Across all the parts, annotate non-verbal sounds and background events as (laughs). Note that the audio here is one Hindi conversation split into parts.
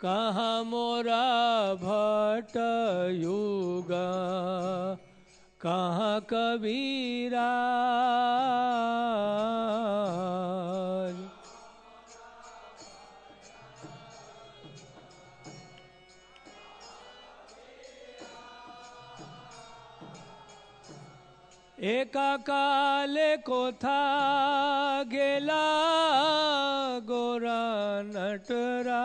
कहाँ मोरा भट युग? कहाँ कबीरा? एका काले कोथा गेला गोरा नटरा।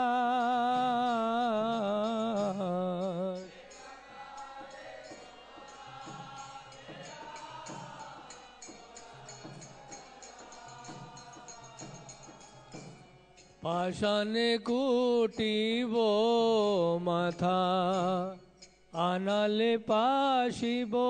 पाषाण कुटी माथा आनाले पाशिबो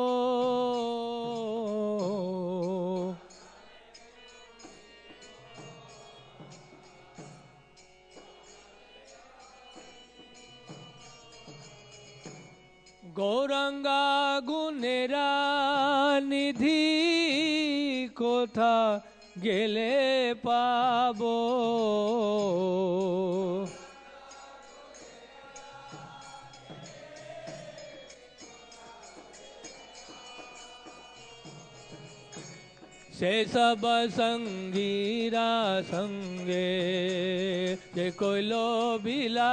গৌরাঙ্গা গুণেরা নিধি কোথা গেলে পাবো से सब संगीरा संगे जे कोइलो बिलास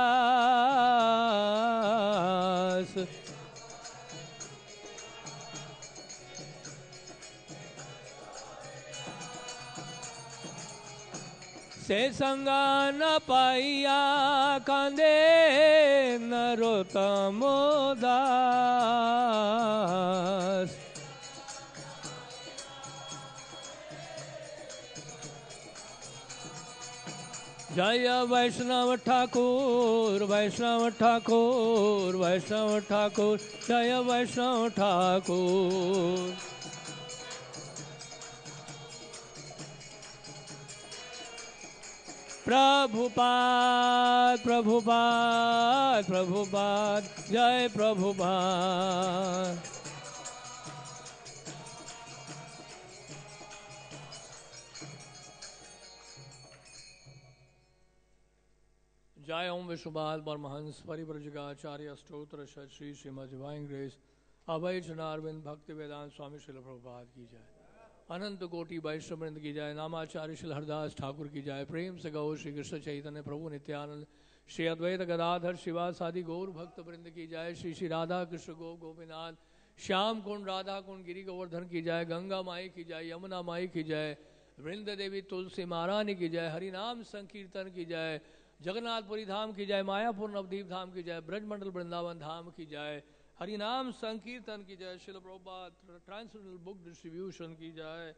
से संगा न पाइया कांदे नरोत्तमो दास जय वैष्णव ठाकुर वैष्णव ठाकुर वैष्णव ठाकुर, जय वैष्णव ठाकुर। प्रभुपाद प्रभुपाद प्रभुपाद जय प्रभुपाद जय ओम विश्वपाल परमहंस, परिव्रजगाचार्य स्त्रोत्र श्री श्रीमद डिवाइन ग्रेस अभय चनारविंद भक्ति वेदांत, स्वामी शिल प्रभुपाद की जाए अनंत कोटि वैष्णवृंद की जाए नामाचार्य शिल हरदास ठाकुर की जाए प्रेम से गौ श्री कृष्ण चैतन्य, प्रभु नित्यानंद। श्री अद्वैत गदाधर शिवा सादि गौर भक्त वृंद की जाए श्री श्री राधा कृष्ण गो गोपीनाथ। श्याम कुंड, राधा कुंड, गिरी गोवर्धन की जाए गंगा माई की जाए यमुना माई की जाए वृंद देवी तुलसी महारानी की जाए हरिनाम संकीर्तन की जाए जगन्नाथपुरी धाम की जाए मायापुर नवदीप धाम की जाए ब्रजमंडल वृंदावन धाम की जाए हरिनाम संकीर्तन की जाए, शिल प्रभात ट्रांसल बुक डिस्ट्रीब्यूशन की जाए,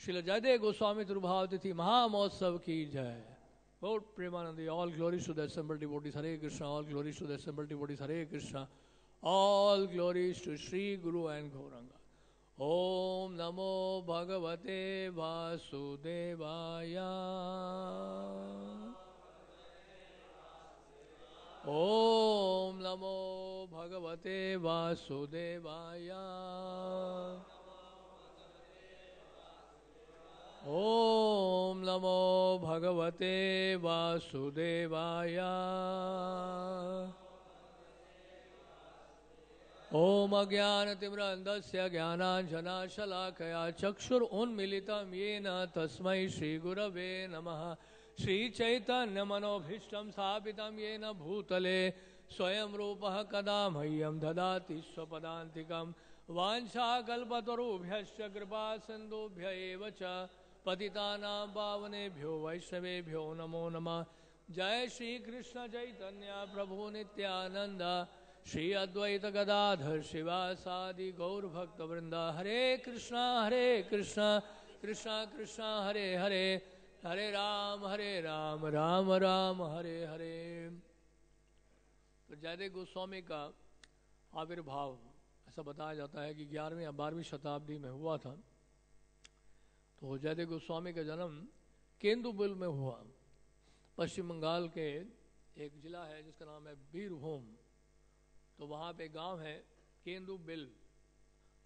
शिल जयदेव गोस्वामी त्रुभाव तिथि महामहोत्सव की जाए। बहुत Premanandi all glory to the assemble devotees Hare Krishna all glory to the assemble devotees Hare Krishna all glory to Shri Guru and Gauranga ओम नमो भगवते वासुदेवाया। ओम नमो भगवते वासुदेवाय। ॐ नमो भगवते वासुदेवाय। ॐ अज्ञानतिम्रन्दस्य ज्ञानाञ्जनाशलाकया चक्षुरुन्मिलितं येन तस्मै श्रीगुरवे नमः। श्रीचैतन्यमनोभीष्टं स्थापितं येन भूतले स्वयं रूपः कदा मह्यं ददाति स्वपदान्तिकं। वाञ्छाकल्पतरुभ्यश्च कृपा सिन्धुभ्य एव च पावनेभ्यो वैष्णवेभ्यो नमो नमः। जय श्रीकृष्ण चैतन्य प्रभु नित्यानन्द। श्री अद्वैत गदाधर शिवासादि गौरभक्तवृन्द। हरे कृष्णा हरे कृष्णा। कृष्णा कृष्णा, हरे हरे। हरे राम हरे राम। राम राम, हरे हरे। तो जयदेव गोस्वामी का आविर्भाव, ऐसा बताया जाता है कि ग्यारहवीं या बारहवीं शताब्दी में हुआ था। तो जयदेव गोस्वामी का जन्म केंदुबिल में हुआ। पश्चिम बंगाल के एक जिला है, जिसका नाम है बीरभूम। तो वहाँ पे गाँव है केंदु बिल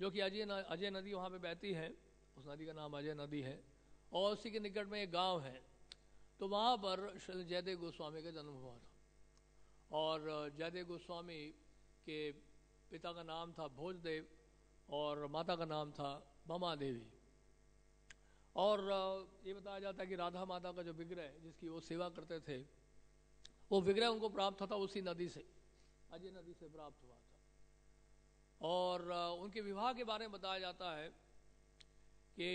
जो कि अजय अजय नदी वहाँ पे बहती है। उस नदी का नाम अजय नदी है। और उसी के निकट में एक गाँव है। तो वहाँ पर जयदेव गोस्वामी का जन्म हुआ था। और जयदेव गोस्वामी के पिता का नाम था भोजदेव और माता का नाम था ममा देवी। और ये बताया जाता है कि राधा माता का जो विग्रह जिसकी वो सेवा करते थे, वो विग्रह उनको प्राप्त था उसी नदी से, अजय नदी से प्राप्त हुआ था। और उनके विवाह के बारे में बताया जाता है कि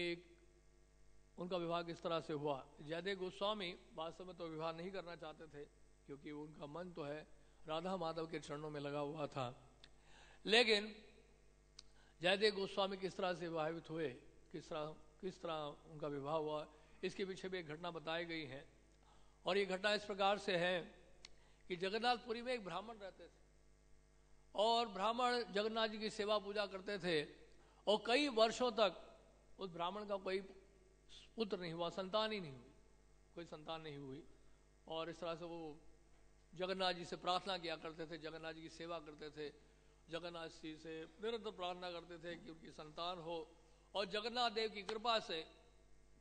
उनका विवाह किस तरह से हुआ। जयदेव गोस्वामी वास्तव में तो विवाह नहीं करना चाहते थे क्योंकि उनका मन तो है राधा माधव के चरणों में लगा हुआ था। लेकिन जयदेव गोस्वामी किस तरह से विवाहित हुए, किस तरह किस तरह उनका विवाह हुआ, इसके पीछे भी एक घटना बताई गई है। और ये घटना इस प्रकार से है कि जगन्नाथपुरी में एक ब्राह्मण रहते थे और ब्राह्मण जगन्नाथ जी की सेवा पूजा करते थे और कई वर्षों तक उस ब्राह्मण का कोई पुत्र नहीं हुआ, संतान ही नहीं हुई, कोई संतान नहीं हुई। और इस तरह से वो जगन्नाथ जी से प्रार्थना किया करते थे, जगन्नाथ जी की सेवा करते थे, जगन्नाथ जी से निरंतर प्रार्थना करते थे कि उनकी संतान हो। और जगन्नाथ देव की कृपा से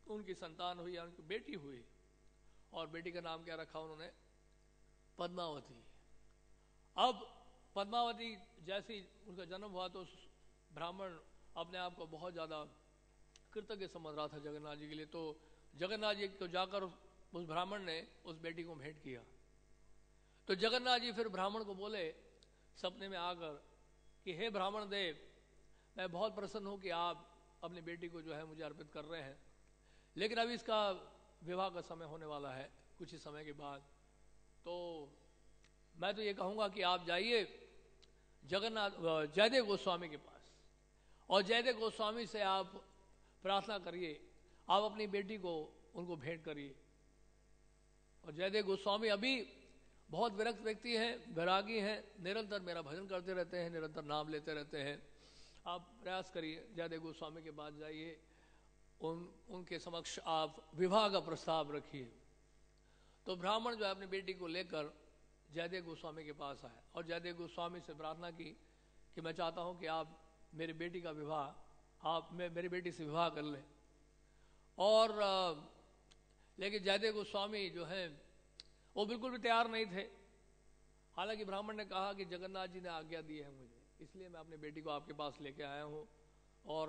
उनकी संतान हुई या उनकी बेटी हुई। और बेटी का नाम क्या रखा उन्होंने? पद्मावती। अब पद्मावती जैसी उनका जन्म हुआ तो ब्राह्मण अपने आप को बहुत ज़्यादा कृतज्ञ समझ रहा था जगन्नाथ जी के लिए। तो जगन्नाथ जी को जाकर उस ब्राह्मण ने उस बेटी को भेंट किया। तो जगन्नाथ जी फिर ब्राह्मण को बोले, सपने में आकर कि हे ब्राह्मण देव, मैं बहुत प्रसन्न हूँ कि आप अपनी बेटी को जो है मुझे अर्पित कर रहे हैं। लेकिन अभी इसका विवाह का समय होने वाला है, कुछ ही समय के बाद। तो मैं तो ये कहूँगा कि आप जाइए जगन्नाथ जयदेव गोस्वामी के पास। और जयदेव गोस्वामी से आप प्रार्थना करिए, आप अपनी बेटी को उनको भेंट करिए। और जयदेव गोस्वामी अभी बहुत विरक्त व्यक्ति हैं, वैरागी हैं, निरंतर मेरा भजन करते रहते हैं, निरंतर नाम लेते रहते हैं। आप प्रयास करिए, जयदेव गोस्वामी के पास जाइए। उन, उनके समक्ष आप विवाह का प्रस्ताव रखिए। तो ब्राह्मण जो है, अपनी बेटी को लेकर जयदेव गोस्वामी के पास आए। और जयदेव गोस्वामी से प्रार्थना की कि मैं चाहता हूँ कि आप मेरी बेटी का विवाह, आप मैं, मेरी बेटी से विवाह कर लें। और, लेकिन जयदेव गोस्वामी जो है वो बिल्कुल भी तैयार नहीं थे। हालाँकि ब्राह्मण ने कहा कि जगन्नाथ जी ने आज्ञा दी है मुझे, इसलिए मैं अपनी बेटी को आपके पास लेके आया हूँ। और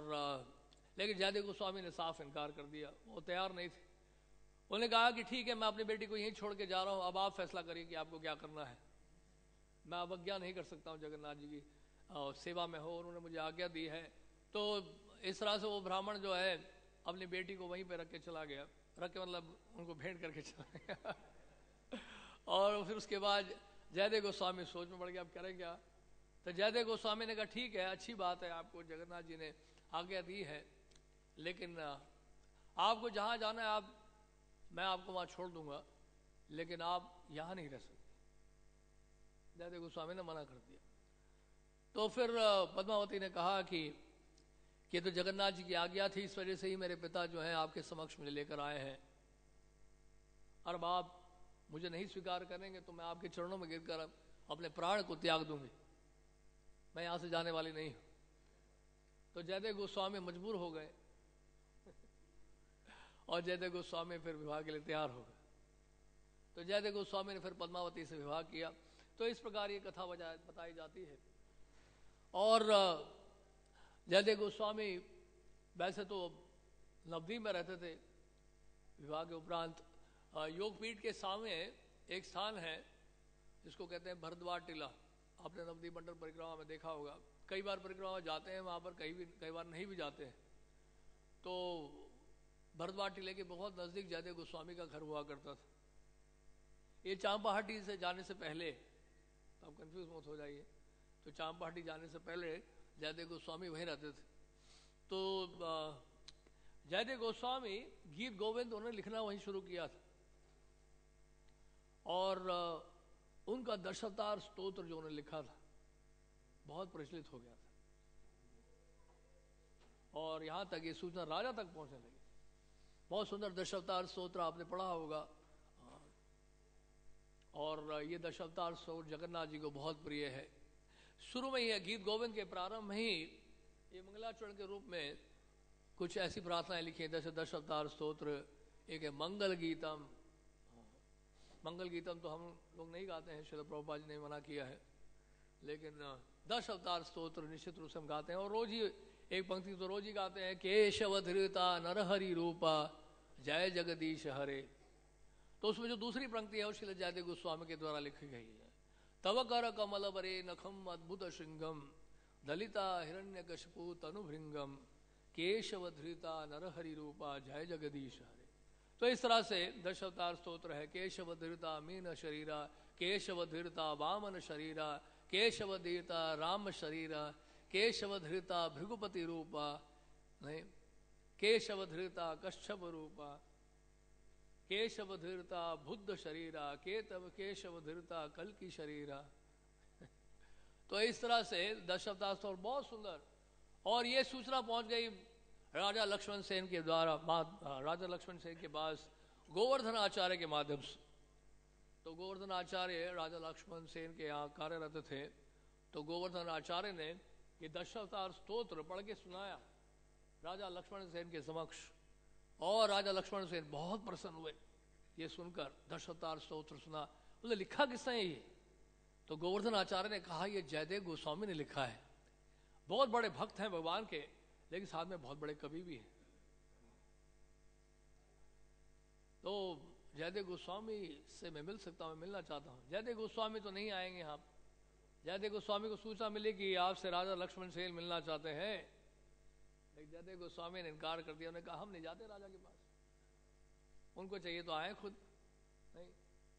लेकिन जयदेव गोस्वामी ने साफ़ इनकार कर दिया। वो तैयार नहीं थे। उन्होंने कहा कि ठीक है, मैं अपनी बेटी को यहीं छोड़ के जा रहा हूँ। अब आप फैसला करिए कि आपको क्या करना है। मैं अवज्ञा नहीं कर सकता हूँ जगन्नाथ जी की सेवा में हो उन्होंने मुझे आज्ञा दी है। तो इस तरह से वो ब्राह्मण जो है, अपनी बेटी को वहीं पे रख के चला गया। रख के मतलब उनको भेंट करके चला गया। और फिर उसके बाद जयदेव गोस्वामी सोच में पड़ गया, अब करें क्या? तो जयदेव गोस्वामी ने कहा, ठीक है, अच्छी बात है, आपको जगन्नाथ जी ने आज्ञा दी है, लेकिन आपको जहाँ जाना है, आप, मैं आपको वहाँ छोड़ दूँगा, लेकिन आप यहाँ नहीं रह सकते। जयदेव गोस्वामी ने मना कर दिया। तो फिर पद्मावती ने कहा कि ये तो जगन्नाथ जी की आज्ञा थी, इस वजह से ही मेरे पिता जो हैं, आपके समक्ष मुझे लेकर आए हैं। और आप मुझे नहीं स्वीकार करेंगे तो मैं आपके चरणों में गिरकर अपने प्राण को त्याग दूँगी। मैं यहाँ से जाने वाली नहीं हूँ। तो जयदेव गोस्वामी मजबूर हो गए। (laughs) और जयदेव गोस्वामी फिर विवाह के लिए तैयार हो गए। तो जयदेव गोस्वामी ने फिर पद्मावती से विवाह किया। तो इस प्रकार ये कथा बताई जाती है। और जयदेव गोस्वामी वैसे तो नवदीप में रहते थे। विवाह के उपरांत योगपीठ के सामने एक स्थान है, जिसको कहते हैं भरद्वार टीला आपने नवदीप मंडल परिक्रमा में देखा होगा। कई बार परिक्रमा जाते हैं, वहाँ पर कई भी, कई बार नहीं भी जाते हैं। तो भरद्वार टीले के बहुत नज़दीक जयदेव गोस्वामी का घर हुआ करता था। ये चांपाहाटी से जाने से पहले तो आप कंफ्यूज मत हो जाइए। तो चांपाहाटी जाने से पहले जयदेव गोस्वामी वहीं रहते थे। तो जयदेव गोस्वामी गीत गोविंद उन्होंने लिखना वहीं शुरू किया था। और उनका दशावतार स्तोत्र जो उन्होंने लिखा था, बहुत प्रचलित हो गया था। और यहाँ तक ये सूचना राजा तक पहुँचने लगी। बहुत सुंदर दशावतार स्तोत्र आपने पढ़ा होगा। और ये दशावतार स्तोत्र जगन्नाथ जी को बहुत प्रिय है। शुरू में ही गीत गोविंद के प्रारंभ में ही, ये मंगलाचरण के रूप में कुछ ऐसी प्रार्थनाएँ लिखी हैं, जैसे दशावतार स्तोत्र, एक है मंगल गीतम मंगल गीतम तो हम लोग नहीं गाते हैं शिल प्रभुपा जी ने मना किया है। लेकिन दश अवतार स्तोत्र निश्चित रूप से हम गाते हैं और रोज ही एक पंक्ति तो रोज ही गाते हैं, केशव धृता नरहरि रूपा, जय जगदीश हरे। तो उसमें जो दूसरी पंक्ति है वो शिल जयदेव गोस्वामी के द्वारा लिखी गई है। तव कर कमल बरे नखम अद्भुत श्रृंगम दलिता हिरण्य कशपु तनुभृंगम, केशव धृता नरहरि रूपा, जय जगदीश हरे। तो इस तरह से दश अवतार स्तोत्र है केशव धृता मीन शरीरा केशव धृता वामन शरीरा केशव धीरता राम शरीरा केशव धृता भृगुपति रूपा, नहीं केशव धृता कश्यप रूपा केशव धीरता बुद्ध शरीरा, केतव केशव धीरता कल की शरीरा। (laughs) तो इस तरह से दशावतार स्तोत्र बहुत सुंदर। और ये सूचना पहुँच गई राजा लक्ष्मण सेन के द्वारा राजा लक्ष्मण सेन के पास गोवर्धन आचार्य के माध्यम से तो गोवर्धन आचार्य राजा लक्ष्मण सेन के यहाँ कार्यरत थे। तो गोवर्धन आचार्य ने ये दशावतार स्तोत्र पढ़ के सुनाया। राजा लक्ष्मण सेन के समक्ष। और राजा लक्ष्मण सेन बहुत प्रसन्न हुए। ये सुनकर दशावतार स्तोत्र सुना। बोले, लिखा किसने ये? तो गोवर्धन आचार्य ने कहा, ये जयदेव गोस्वामी ने लिखा है। बहुत बड़े भक्त हैं भगवान के। लेकिन साथ में बहुत बड़े कवि भी हैं। तो जयदेव गोस्वामी से मैं मिल सकता हूँ मिलना चाहता हूँ। जयदेव गोस्वामी तो नहीं आएँगे यहाँ। जयदेव गोस्वामी को सूचना मिली कि आपसे राजा लक्ष्मण सेन मिलना चाहते हैं। लेकिन जयदेव गोस्वामी ने इनकार कर दिया। उन्होंने कहा, हम नहीं जाते राजा के पास। उनको चाहिए तो आए खुद। नहीं।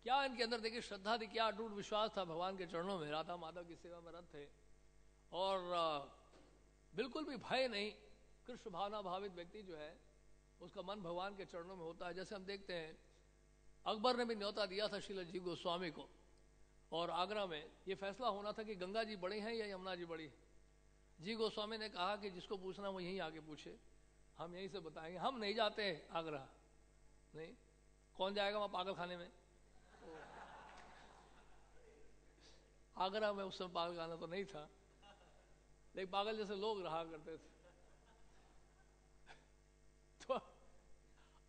क्या इनके अंदर देखिए, श्रद्धा थी, क्या अटूट विश्वास था भगवान के चरणों में? राधा माधव की सेवा में रत थे। और बिल्कुल भी भय नहीं। कृष्ण भावना भावित व्यक्ति जो है, उसका मन भगवान के चरणों में होता है। जैसे हम देखते हैं, अकबर ने भी न्योता दिया था श्रील जी गोस्वामी को। और आगरा में ये फैसला होना था कि गंगा जी बड़ी हैं या यमुना जी बड़ी जी गोस्वामी ने कहा कि जिसको पूछना वो यहीं आके पूछे। हम यहीं से बताएँगे। हम नहीं जाते आगरा। नहीं? कौन जाएगा वहाँ पागल खाने में? आगरा में उस समय पागल खाना तो नहीं था। लेकिन पागल जैसे लोग रहा करते थे तो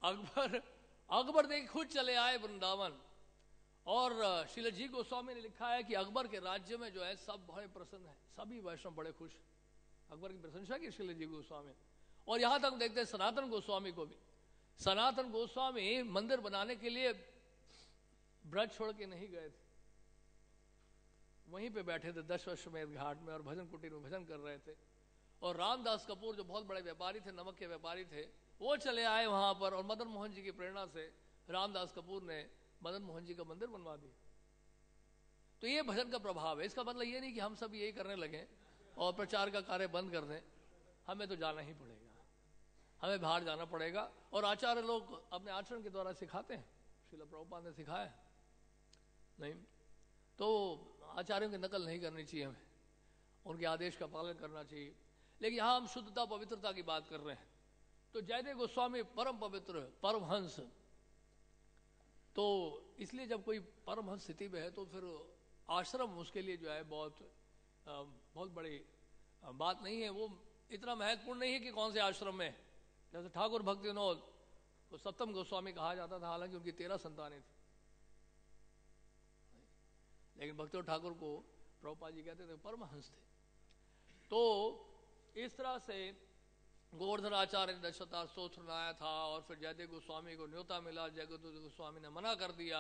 अकबर अकबर देख खुद चले आए वृंदावन। और शिल जी गोस्वामी ने लिखा है कि अकबर के राज्य में जो है सब बड़े प्रसन्न है, सभी वैष्णव बड़े खुश अकबर की प्रशंसा की शिल जी गोस्वामी और यहाँ तक देखते हैं सनातन गोस्वामी को भी। सनातन गोस्वामी मंदिर बनाने के लिए ब्रज छोड़ के नहीं गए थे। वहीं पे बैठे थे दस वर्षमेध घाट में और भजन कुटीर में भजन कर रहे थे। और रामदास कपूर जो बहुत बड़े व्यापारी थे, नमक के व्यापारी थे वो चले आए वहाँ पर और मदन मोहन जी की प्रेरणा से रामदास कपूर ने मदन मोहन जी का मंदिर बनवा दिया। तो ये भजन का प्रभाव है। इसका मतलब ये नहीं कि हम सब यही करने लगे और प्रचार का कार्य बंद कर दें। हमें तो जाना ही पड़ेगा। हमें बाहर जाना पड़ेगा और आचार्य लोग अपने आचरण के द्वारा सिखाते हैं। शिला प्रभुपा ने सिखाया। नहीं तो आचार्यों की नकल नहीं करनी चाहिए हमें। उनके आदेश का पालन करना चाहिए। लेकिन यहाँ हम शुद्धता, पवित्रता की बात कर रहे हैं। तो जयदेव गोस्वामी परम पवित्र परमहंस। तो इसलिए जब कोई परमहंस स्थिति में है तो फिर आश्रम उसके लिए जो है बहुत बहुत बड़ी बात नहीं है। वो इतना महत्वपूर्ण नहीं है कि कौन से आश्रम में। जैसे ठाकुर भक्ति विनोद को सप्तम गोस्वामी कहा जाता था, हालाँकि उनकी तेरह संतानें थी। लेकिन भक्ति ठाकुर को प्रभुपा जी कहते थे परमहंस थे। तो इस तरह से गोवर्धन आचार्य ने दशतार स्त्रोत्र सुनाया था और फिर जयदेव गोस्वामी को न्योता मिला, जयदेव गोस्वामी ने मना कर दिया।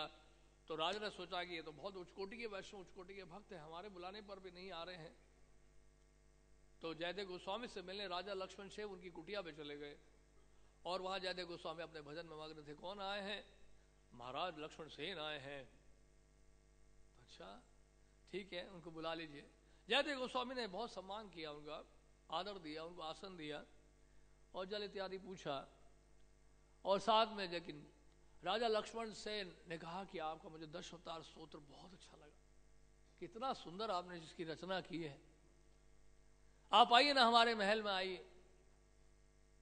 तो राजा ने सोचा कि ये तो बहुत उच्च कोटि के वैष्णव उच्च कोटि के भक्त हैं, हमारे बुलाने पर भी नहीं आ रहे हैं। तो जयदेव गोस्वामी से मिलने राजा लक्ष्मण शेव उनकी कुटिया पे चले गए और वहाँ जयदेव गोस्वामी अपने भजन में मग्न थे, कौन आए हैं? महाराज लक्ष्मण सेन आए हैं। अच्छा ठीक है, उनको बुला लीजिए। जयदेव गोस्वामी ने बहुत सम्मान किया उनका, आदर दिया, उनको आसन दिया। और जल इत्यादि पूछा। और साथ में लेकिन राजा लक्ष्मण सेन ने कहा कि आपका मुझे दश अवतार स्तोत्र बहुत अच्छा लगा। कितना सुंदर आपने जिसकी रचना की है। आप आइए ना हमारे महल में, आइए।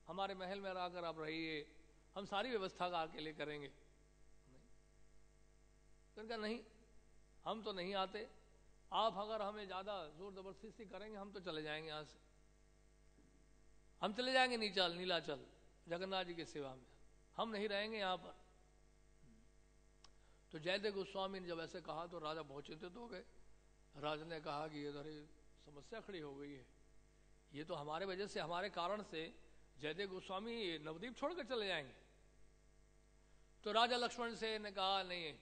हमारे महल में आकर आप रहिए। हम सारी व्यवस्था का लिए करेंगे तो उनका नहीं, हम तो नहीं आते। आप अगर हमें ज़्यादा ज़ोर ज़बरदस्ती करेंगे, हम तो चले जाएँगे यहाँ से। हम चले जाएँगे नीचाल, नीलाचल, जगन्नाथ जी की सेवा में। हम नहीं रहेंगे यहाँ पर। तो जयदेव गोस्वामी ने जब ऐसे कहा तो राजा बहुत चिंतित हो गए। राजा ने कहा कि इधर समस्या खड़ी हो गई है। ये तो हमारे वजह से, हमारे कारण से जयदेव गोस्वामी नवदीप छोड़कर चले जाएँगे। तो राजा लक्ष्मण से ने कहा, नहीं,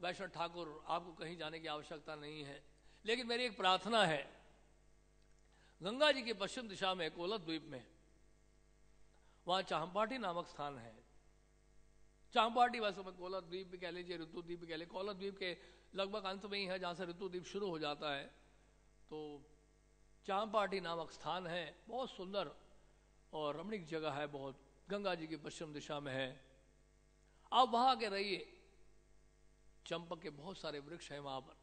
वैष्णव ठाकुर, आपको कहीं जाने की आवश्यकता नहीं है। लेकिन मेरी एक प्रार्थना है गंगा जी की पश्चिम दिशा में, कोलत द्वीप में। वहाँ चाहपाटी नामक स्थान है। चाहपाटी वैसे में कोलत द्वीप भी कह लीजिए, ऋतु द्वीप भी कह लीजिए। कोलत द्वीप के लगभग अंत में ही है, जहाँ से ऋतु द्वीप शुरू हो जाता है। तो चाहपाटी नामक स्थान है, बहुत सुंदर और रमणीक जगह है बहुत। गंगा जी की पश्चिम दिशा में है। आप वहाँ के रहिए। चंपक के बहुत सारे वृक्ष हैं वहाँ पर।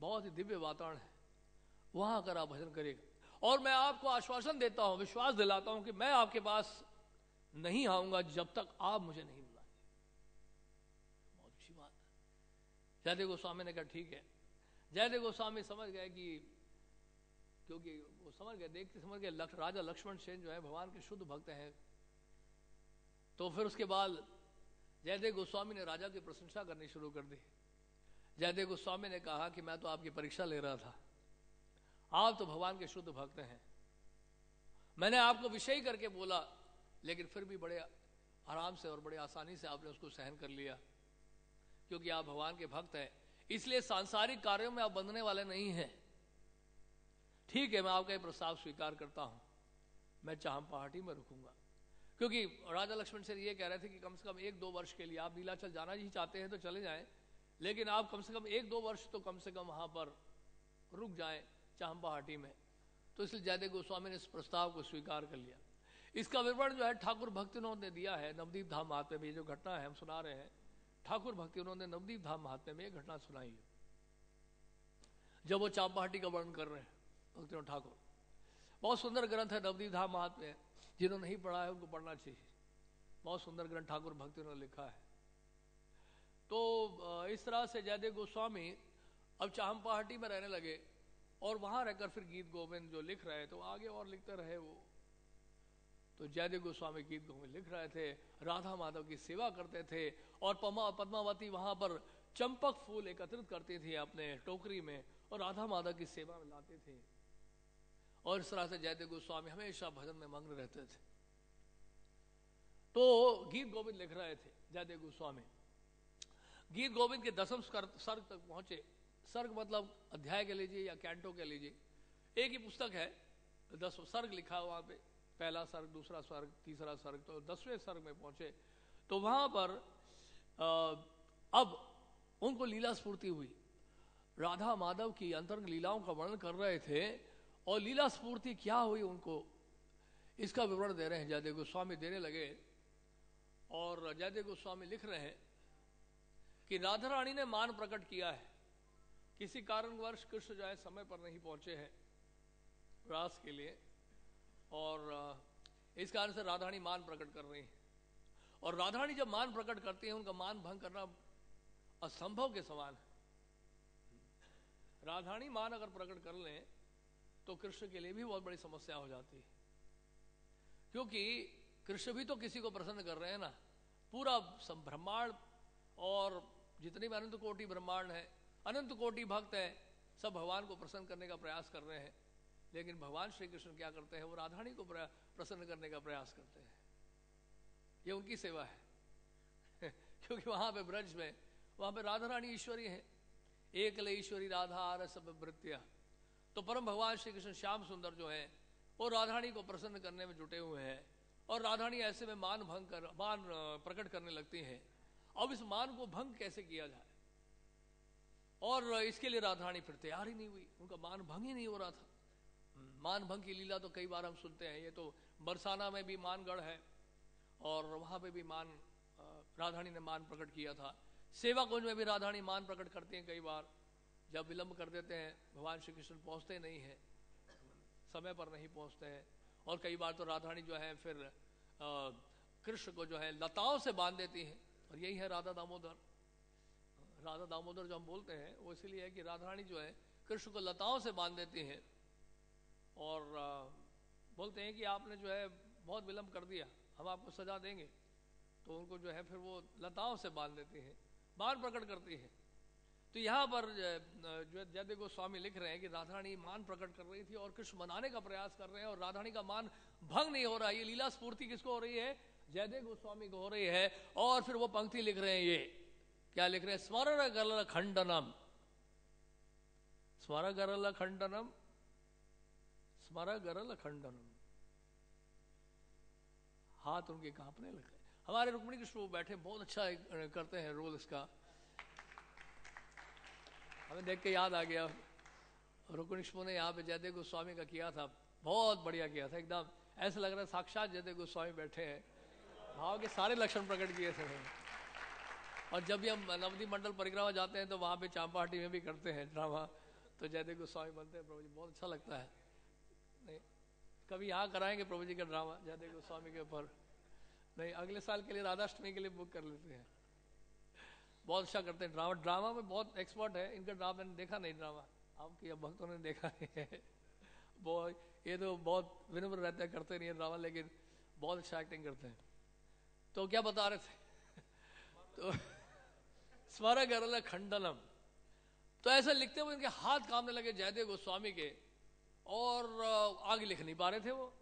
बहुत ही दिव्य वातावरण है। वहाँ अगर आप भजन करिएगा। और मैं आपको आश्वासन देता हूँ विश्वास दिलाता हूँ कि मैं आपके पास नहीं आऊँगा जब तक आप मुझे नहीं बुलाएँगे। बहुत अच्छी बात है। जयदेव गोस्वामी ने कहा ठीक है। जयदेव गोस्वामी समझ गए कि क्योंकि वो समझ गए देखते समझ गए लक्ष, राजा लक्ष्मण सेन जो है भगवान के शुद्ध भक्त हैं। तो फिर उसके बाद जयदेव गोस्वामी ने राजा की प्रशंसा करनी शुरू कर दी। जयदेव गोस्वामी ने कहा कि मैं तो आपकी परीक्षा ले रहा था। आप तो भगवान के शुद्ध भक्त हैं। मैंने आपको विषय करके बोला, लेकिन फिर भी बड़े आराम से और बड़े आसानी से आपने उसको सहन कर लिया। क्योंकि आप भगवान के भक्त हैं, इसलिए सांसारिक कार्यों में आप बंधने वाले नहीं हैं। ठीक है, मैं आपका ये प्रस्ताव स्वीकार करता हूँ। मैं चाह पहाड़ी में रुकूँगा। क्योंकि राजा लक्ष्मण से ये कह रहे थे कि कम से कम एक दो वर्ष के लिए, आप नीलाचल जाना ही चाहते हैं तो चले जाएँ, लेकिन आप कम से कम एक दो वर्ष तो कम से कम वहाँ पर रुक जाएँ। चाहम्पाहाटी में। तो इसलिए जयदेव गोस्वामी ने इस प्रस्ताव को स्वीकार कर लिया। इसका विवरण जो है, ठाकुर भक्ति ने दिया है, नवदीप धाम महात्मे में ये जो घटना है, हम सुना रहे हैं। ठाकुर भक्ति उन्होंने नवदीप धाम महात्मे में ये घटना सुनाई है। जब वो चांपाहाटी का वर्णन कर रहे हैं भक्ति ठाकुर। बहुत सुंदर ग्रंथ है नवदीप धाम महात्मे जिन्होंने नहीं पढ़ा है, उनको पढ़ना चाहिए। बहुत सुंदर ग्रंथ ठाकुर भक्ति ने लिखा है। तो इस तरह से जयदेव गोस्वामी अब चाहमपाहटी में रहने लगे। और वहाँ रहकर फिर गीत गोविंद जो लिख रहे तो आगे और लिखते रहे वो। तो जयदेव गोस्वामी गीत गोविंद लिख रहे थे, राधा माधव की सेवा करते थे, और पमा, पद्मावती वहाँ पर चंपक फूल एकत्रित करती थी अपने टोकरी में, और राधा माधव की सेवा में लाते थे। और इस तरह से जयदेव गोस्वामी हमेशा भजन में मग्न रहते थे। तो गीत गोविंद लिख रहे थे जयदेव गोस्वामी। गीत गोविंद के दसम सर्ग तक पहुँचे। सर्ग मतलब अध्याय के लीजिए या कैंटो के लीजिए। एक ही पुस्तक है दस सर्ग लिखा वहाँ पे। पहला सर्ग दूसरा सर्ग तीसरा सर्ग तो दसवें सर्ग में पहुँचे। तो वहाँ पर आ, अब उनको लीला स्फूर्ति हुई। राधा माधव की अंतरंग लीलाओं का वर्णन कर रहे थे और लीला स्फूर्ति क्या हुई उनको इसका विवरण दे रहे हैं जयदेव गोस्वामी। देने लगे और जयदेव गोस्वामी लिख रहे हैं कि राधा रानी ने मान प्रकट किया है। किसी कारणवश कृष्ण जो है समय पर नहीं पहुँचे हैं रास के लिए। और इस कारण से राधाणी मान प्रकट कर रही है। और राधाणी जब मान प्रकट करती है, उनका मान भंग करना असंभव के समान है। राधाणी मान अगर प्रकट कर लें तो कृष्ण के लिए भी बहुत बड़ी समस्या हो जाती है। क्योंकि कृष्ण भी तो किसी को प्रसन्न कर रहे हैं ना। पूरा ब्रह्मांड और जितनी भी अनंत कोटि ब्रह्मांड है अनंत कोटि भक्त है, सब भगवान को प्रसन्न करने का प्रयास कर रहे हैं। लेकिन भगवान श्री कृष्ण क्या करते हैं? वो राधाणी को प्रसन्न करने का प्रयास करते हैं। ये उनकी सेवा है। (laughs) क्योंकि वहाँ पे ब्रज में, वहाँ पे राधा रानी ईश्वरी है। एक ईश्वरी राधा आर सब वृत्तिया। तो परम भगवान श्री कृष्ण श्याम सुंदर जो है, वो राधाणी को प्रसन्न करने में जुटे हुए हैं। और राधाणी ऐसे में मान भंग कर, मान प्रकट करने लगती हैं। अब इस मान को भंग कैसे किया जाए? और इसके लिए राधारानी फिर तैयार ही नहीं हुई। उनका मान भंग ही नहीं हो रहा था। मान भंग की लीला तो कई बार हम सुनते हैं। ये तो बरसाना में भी मानगढ़ है और वहाँ पे भी मान राधारानी ने मान प्रकट किया था। सेवा कुंज में भी राधारानी मान प्रकट करती हैं कई बार। जब विलंब कर देते हैं, भगवान श्री कृष्ण पहुँचते नहीं हैं। समय पर नहीं पहुँचते हैं। और कई बार तो राधारानी जो है फिर कृष्ण को जो है लताओं से बाँध देती हैं। और यही है राधा दामोदर। राधा दामोदर जो हम बोलते हैं, वो इसलिए है कि राधारानी जो है, कृष्ण को लताओं से बाँध देती हैं। और बोलते हैं कि आपने जो है, बहुत विलंब कर दिया, हम आपको सजा देंगे। तो उनको जो है, फिर वो लताओं से बाँध देती है मान प्रकट करती है। तो यहाँ पर जो है जयदेव गोस्वामी लिख रहे हैं कि राधारानी मान प्रकट कर रही थी और कृष्ण मनाने का प्रयास कर रहे हैं और राधारानी का मान भंग नहीं हो रहा, ये लीला स्फूर्ति किसको हो रही है? जयदेव गोस्वामी को हो रही है और फिर वो पंक्ति लिख रहे हैं ये। क्या लिख रहे हैं? स्मरण गरल खंडनम। स्मर गरल खंडनम? स्मर गरल खंडनम। हाथ उनके कांपने लगे हमारे रुक्मणी कृष्ण वो बैठे, बहुत अच्छा करते हैं रोल इसका। हमें देख के याद आ गया। रुक्मणी कृष्ण ने यहाँ पे जयदेव गोस्वामी का किया था। बहुत बढ़िया किया था, एकदम। ऐसा लग रहा है साक्षात जयदेव गोस्वामी बैठे हैं। भाव के सारे लक्षण प्रकट किए थे। और जब भी हम नवदीप मंडल परिक्रमा जाते हैं तो वहाँ पे चांपाहाटी में भी करते हैं ड्रामा। तो जयदेव गोस्वामी बनते हैं, प्रभु जी, बहुत अच्छा लगता है। नहीं, कभी यहाँ कराएँगे प्रभु जी का ड्रामा, जयदेव गोस्वामी के ऊपर। नहीं, अगले साल के लिए राधाष्टमी के लिए बुक कर लेते हैं। बहुत अच्छा करते हैं ड्रामा। ड्रामा में बहुत एक्सपर्ट है, इनका ड्रामा मैंने देखा नहीं, ड्रामा। आपके भक्तों ने देखा नहीं है। बहुत, ये तो बहुत विनम्र रहते हैं, करते नहीं है ड्रामा, लेकिन बहुत अच्छा एक्टिंग करते हैं। तो क्या बता रहे थे? तो स्वर गरल खंडनम। तो ऐसा लिखते हुए इनके हाथ कामने लगे जयदेव गोस्वामी के, और आगे लिख नहीं पा रहे थे वो।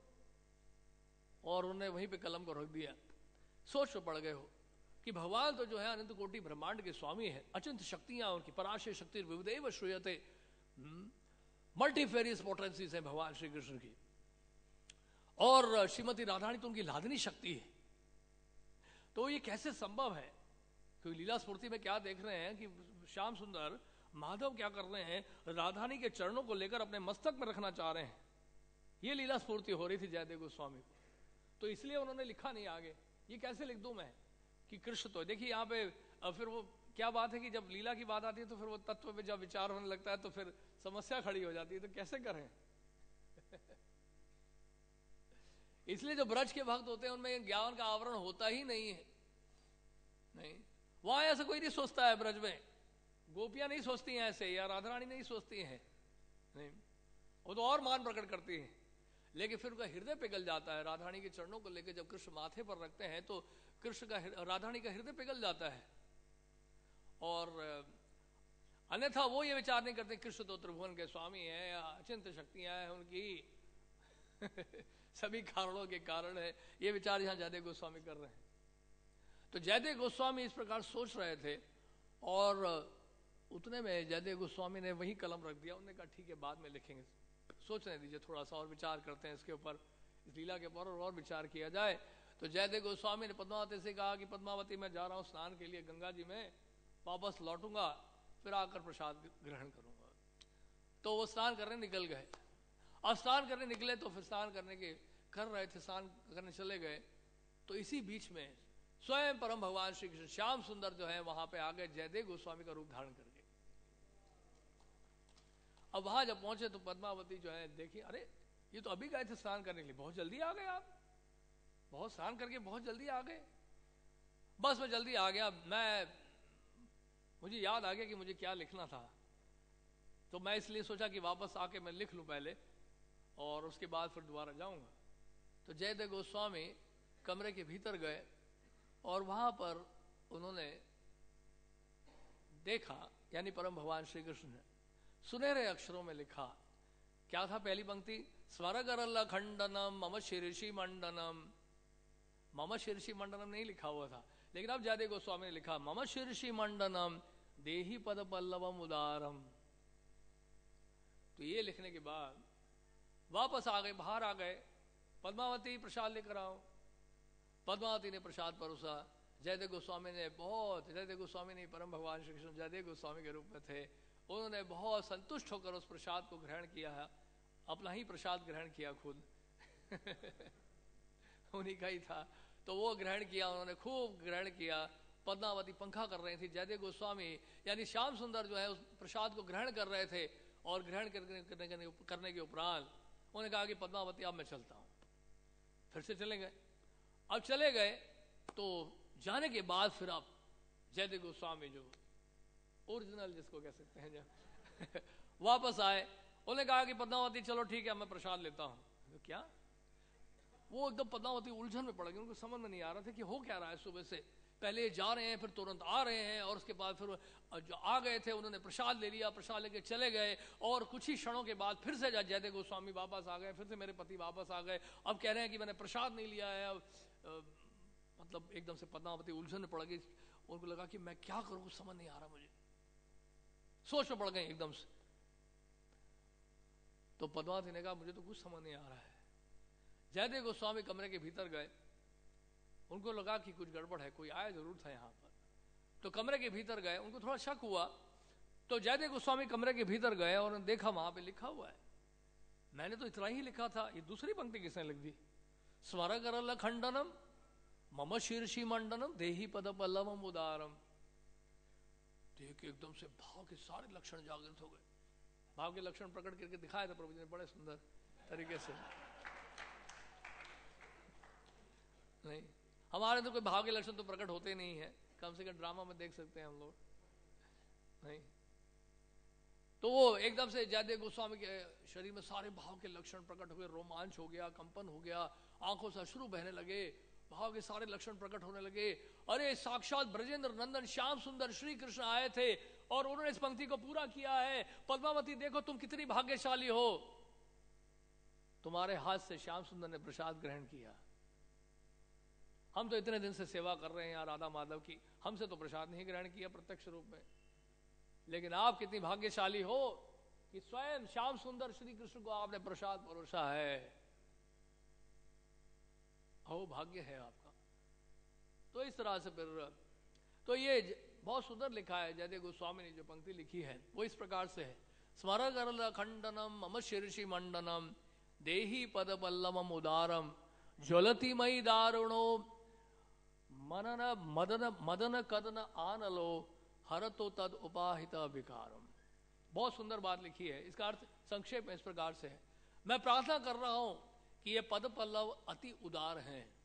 और उन्होंने वहीं पे कलम को रख दिया। सोच में पड़ गए हो कि भगवान तो जो है अनंत कोटि ब्रह्मांड के स्वामी है, अचिंत शक्तियाँ उनकी पराशय शक्ति विविधेव श्रूयते। मल्टीफेरियस पोटेंसीज है भगवान श्री कृष्ण की। और, श्रीमती राधाणी तो उनकी लादनी शक्ति है। तो ये कैसे संभव है क्योंकि लीला स्फूर्ति में क्या देख रहे हैं कि श्याम सुंदर, माधव क्या कर रहे हैं, राधानी के चरणों को लेकर अपने मस्तक में रखना चाह रहे हैं। ये लीला स्फूर्ति हो रही थी जयदेव गोस्वामी को। तो इसलिए उन्होंने लिखा नहीं आगे। ये कैसे लिख दू मैं? कि कृष्ण तो देखिए यहाँ पे फिर वो, क्या बात है कि जब लीला की बात आती है तो फिर वो तत्व पे जब विचार होने लगता है तो फिर समस्या खड़ी हो जाती है। तो कैसे करें? (laughs) इसलिए जो ब्रज के भक्त होते हैं, उनमें ज्ञान का आवरण होता ही नहीं है। नहीं? वहाँ ऐसा कोई नहीं सोचता है ब्रज में। गोपियाँ नहीं सोचती हैं ऐसे, या राधारानी नहीं सोचती हैं। नहीं, वो तो और मान प्रकट करती हैं। लेकिन फिर उनका हृदय पिघल जाता है। राधारानी के चरणों को लेकर जब कृष्ण माथे पर रखते हैं तो कृष्ण का राधारानी का हृदय पिघल जाता है। और, अन्यथा वो ये विचार नहीं करते, कृष्ण तो त्रिभुवन के स्वामी हैं, या अचिंत शक्तियाँ हैं उनकी। (laughs) सभी कारणों के कारण है। ये विचार यहाँ जयदेव गोस्वामी कर रहे हैं। तो जयदेव गोस्वामी इस प्रकार सोच रहे थे और उतने में जयदेव गोस्वामी ने वही कलम रख दिया। उन्होंने कहा ठीक है बाद में लिखेंगे। सोचने दीजिए थोड़ा सा और विचार करते हैं इसके ऊपर। इस लीला के ऊपर और, विचार किया जाए। तो जयदेव गोस्वामी ने पद्मावती से कहा कि पद्मावती मैं जा रहा हूँ स्नान के लिए गंगा जी में। वापस लौटूँगा फिर आकर प्रसाद ग्रहण करूँगा। तो वो स्नान करने निकल गए। और स्नान करने निकले तो फिर स्नान करने के कर रहे थे स्नान करने चले गए। तो इसी बीच में स्वयं परम भगवान श्री कृष्ण श्याम सुंदर जो है, वहाँ पे आ गए, जयदेव गोस्वामी का रूप धारण करके अब वहाँ जब पहुँचे तो पद्मावती जो है देखिए अरे, ये तो अभी गए थे स्नान करने के लिए, बहुत जल्दी आ गए आप। बहुत स्नान करके बहुत जल्दी आ गए। बस मैं जल्दी आ गया, मैं, मुझे याद आ गया कि मुझे क्या लिखना था। तो मैं इसलिए सोचा कि वापस आके मैं लिख लूँ पहले, और उसके बाद फिर दोबारा जाऊँगा। तो जयदेव गोस्वामी कमरे के भीतर गए और वहाँ पर उन्होंने देखा, यानी परम भगवान श्री कृष्ण ने सुनहरे अक्षरों में लिखा, क्या था पहली पंक्ति? स्वरगरल खंडनम मम शीर्षि मंडनम। मम शीर्षि मंडनम नहीं लिखा हुआ था, लेकिन अब जादे गोस्वामी ने लिखा, मम शीर्षि मंडनम, देही पद पल्लवम उदारम। तो ये लिखने के बाद वापस आ गए, बाहर आ गए, पद्मावती, प्रसाद लेकर आओ। पद्मावती ने प्रसाद परोसा। जयदेव गोस्वामी ने बहुत जयदेव गोस्वामी ने परम भगवान श्री कृष्ण जयदेव गोस्वामी के रूप में थे। उन्होंने बहुत संतुष्ट होकर उस प्रसाद को ग्रहण किया है। अपना ही प्रसाद ग्रहण किया खुद। (laughs) उन्हीं का ही था। तो वो ग्रहण किया उन्होंने खूब ग्रहण किया। पद्मावती पंखा कर रही थी। जयदेव गोस्वामी यानी श्याम सुंदर जो है उस प्रसाद को ग्रहण कर रहे थे और ग्रहण करने, करने, करने के उपरांत उन्होंने कहा कि पद्मावती अब मैं चलता हूँ। फिर से चले गए। अब चले गए तो जाने के बाद फिर आप जयदेव गोस्वामी जो ओरिजिनल जिसको कह सकते हैं जब, (laughs) वापस आए, उन्होंने कहा कि पद्मावती, चलो ठीक है, मैं प्रसाद लेता हूँ। तो क्या? वो एकदम पद्मावती उलझन में पड़ गई उनको समझ में नहीं आ रहा था कि हो क्या रहा है सुबह से। पहले जा रहे हैं, फिर तुरंत आ रहे हैं, और उसके बाद फिर जो आ गए थे, उन्होंने प्रसाद ले लिया, प्रसाद लेके चले गए, और कुछ ही क्षणों के बाद फिर से जयदेव गोस्वामी वापस आ गए, फिर से मेरे पति वापस आ गए। अब कह रहे हैं कि मैंने प्रसाद नहीं लिया है, अब मतलब एकदम से पद्मावती उलझन पड़ गई। उनको लगा कि मैं क्या करूँ समझ नहीं आ रहा मुझे। सोच में पड़ गए एकदम से। तो पद्मावती ने कहा, मुझे तो कुछ समझ नहीं आ रहा है। जयदेव गोस्वामी कमरे के भीतर गए। उनको लगा कि कुछ गड़बड़ है, कोई आया ज़रूर था यहाँ पर। तो कमरे के भीतर गए। उनको थोड़ा शक हुआ। तो जयदेव गोस्वामी कमरे के भीतर गए और देखा, वहाँ पे लिखा हुआ है। मैंने तो इतना ही लिखा था, ये दूसरी पंक्ति किसने लिख दी? स्वरगरल खंडनम, मम शीर्षी मंडनम, देही पद पल्लवम उदारम। देख एकदम से भाव के सारे लक्षण जागृत हो गए। भाव के लक्षण प्रकट करके दिखाए थे प्रभु जी ने, बड़े सुंदर तरीके से। नहीं, हमारे तो कोई भाव के लक्षण तो प्रकट होते नहीं है। कम से कम ड्रामा में देख सकते हैं हम लोग। नहीं। तो वो एकदम से जयदेव गोस्वामी के शरीर में सारे भाव के लक्षण प्रकट हो गए। रोमांच हो गया, कंपन हो गया आँखों से अश्रु बहने लगे, भाव के सारे लक्षण प्रकट होने लगे। अरे, साक्षात ब्रजेंद्र नंदन, श्याम सुंदर, श्री कृष्ण आए थे और उन्होंने इस पंक्ति को पूरा किया है। पद्मावती, देखो तुम कितनी भाग्यशाली हो। तुम्हारे हाथ से श्याम सुंदर ने प्रसाद ग्रहण किया। हम तो इतने दिन से सेवा कर रहे हैं यहाँ राधा माधव की। हमसे तो प्रसाद नहीं ग्रहण किया प्रत्यक्ष रूप में। लेकिन आप कितनी भाग्यशाली हो कि स्वयं श्याम सुंदर श्री कृष्ण को आपने प्रसाद परोसा है। हो भाग्य है आपका। तो इस तरह से फिर तो ये बहुत सुंदर लिखा है, जयदेव गोस्वामी ने जो पंक्ति लिखी है, वो इस प्रकार से है। स्मर खंडनम मम शीर्षि मंडनम देही पद पल्लम उदारम, ज्वलती मई दारुणो, मनन, मदन मदन कदन आनलो हर तो तद उपाहित विकारम। बहुत सुंदर बात लिखी है। इसका अर्थ संक्षेप में इस प्रकार से है। मैं प्रार्थना कर रहा हूँ कि ये पद पल्लव अति उदार हैं।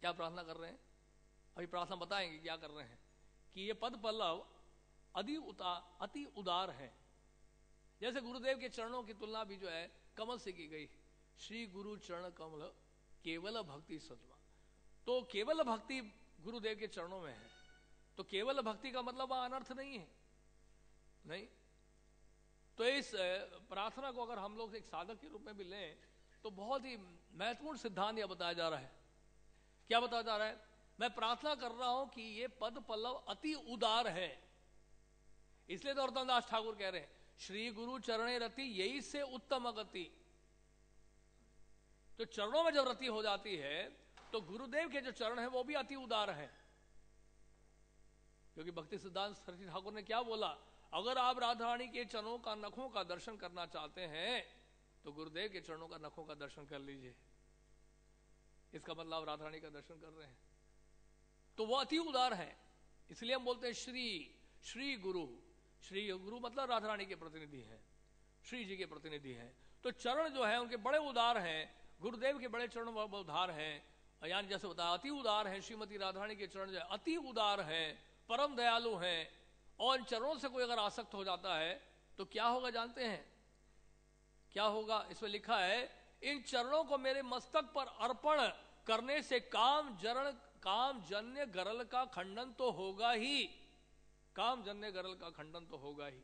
क्या प्रार्थना कर रहे हैं? अभी प्रार्थना बताएँगे क्या कर रहे हैं। कि ये पद पल्लव अति अति उदार है। जैसे गुरुदेव के चरणों की तुलना भी जो है, कमल से की गई। श्री गुरु चरण कमल, केवल भक्ति सत्वा तो केवल भक्ति गुरुदेव के चरणों में है। तो केवल भक्ति का मतलब अनर्थ नहीं है। नहीं? तो इस प्रार्थना को अगर हम लोग एक साधक के रूप में भी लें तो बहुत ही महत्वपूर्ण सिद्धांत यह बताया जा रहा है। क्या बताया जा रहा है? मैं प्रार्थना कर रहा हूँ कि ये पद पल्लव अति उदार है। इसलिए तो दास ठाकुर कह रहे हैं, श्री गुरु चरणे रति, यही से उत्तम गति तो चरणों में जब रति हो जाती है तो गुरुदेव के जो चरण है, वो भी अति उदार है। क्योंकि भक्ति सिद्धांत सरस्वती ठाकुर ने क्या बोला? अगर आप राधा रानी के चरणों का नखों का दर्शन करना चाहते हैं तो गुरुदेव के चरणों का नखों का दर्शन कर लीजिए। इसका मतलब राधा रानी का दर्शन कर रहे हैं। तो वो अति उदार है। इसलिए हम बोलते हैं श्री श्री गुरु। श्री गुरु मतलब राधा रानी के प्रतिनिधि हैं। श्री जी के प्रतिनिधि हैं। तो चरण जो है, उनके बड़े उदार हैं। गुरुदेव के बड़े चरण उदार हैं। यानी जैसे बताया, अति उदार है। श्रीमती राधारानी के चरण जो है, अति उदार है। परम दयालु हैं। और इन चरणों से कोई अगर आसक्त हो जाता है तो क्या होगा जानते हैं? क्या होगा? इसमें लिखा है, इन चरणों को मेरे मस्तक पर अर्पण करने से काम जरण, काम जन्य गरल का खंडन तो होगा ही। काम जन्य गरल का खंडन तो होगा ही।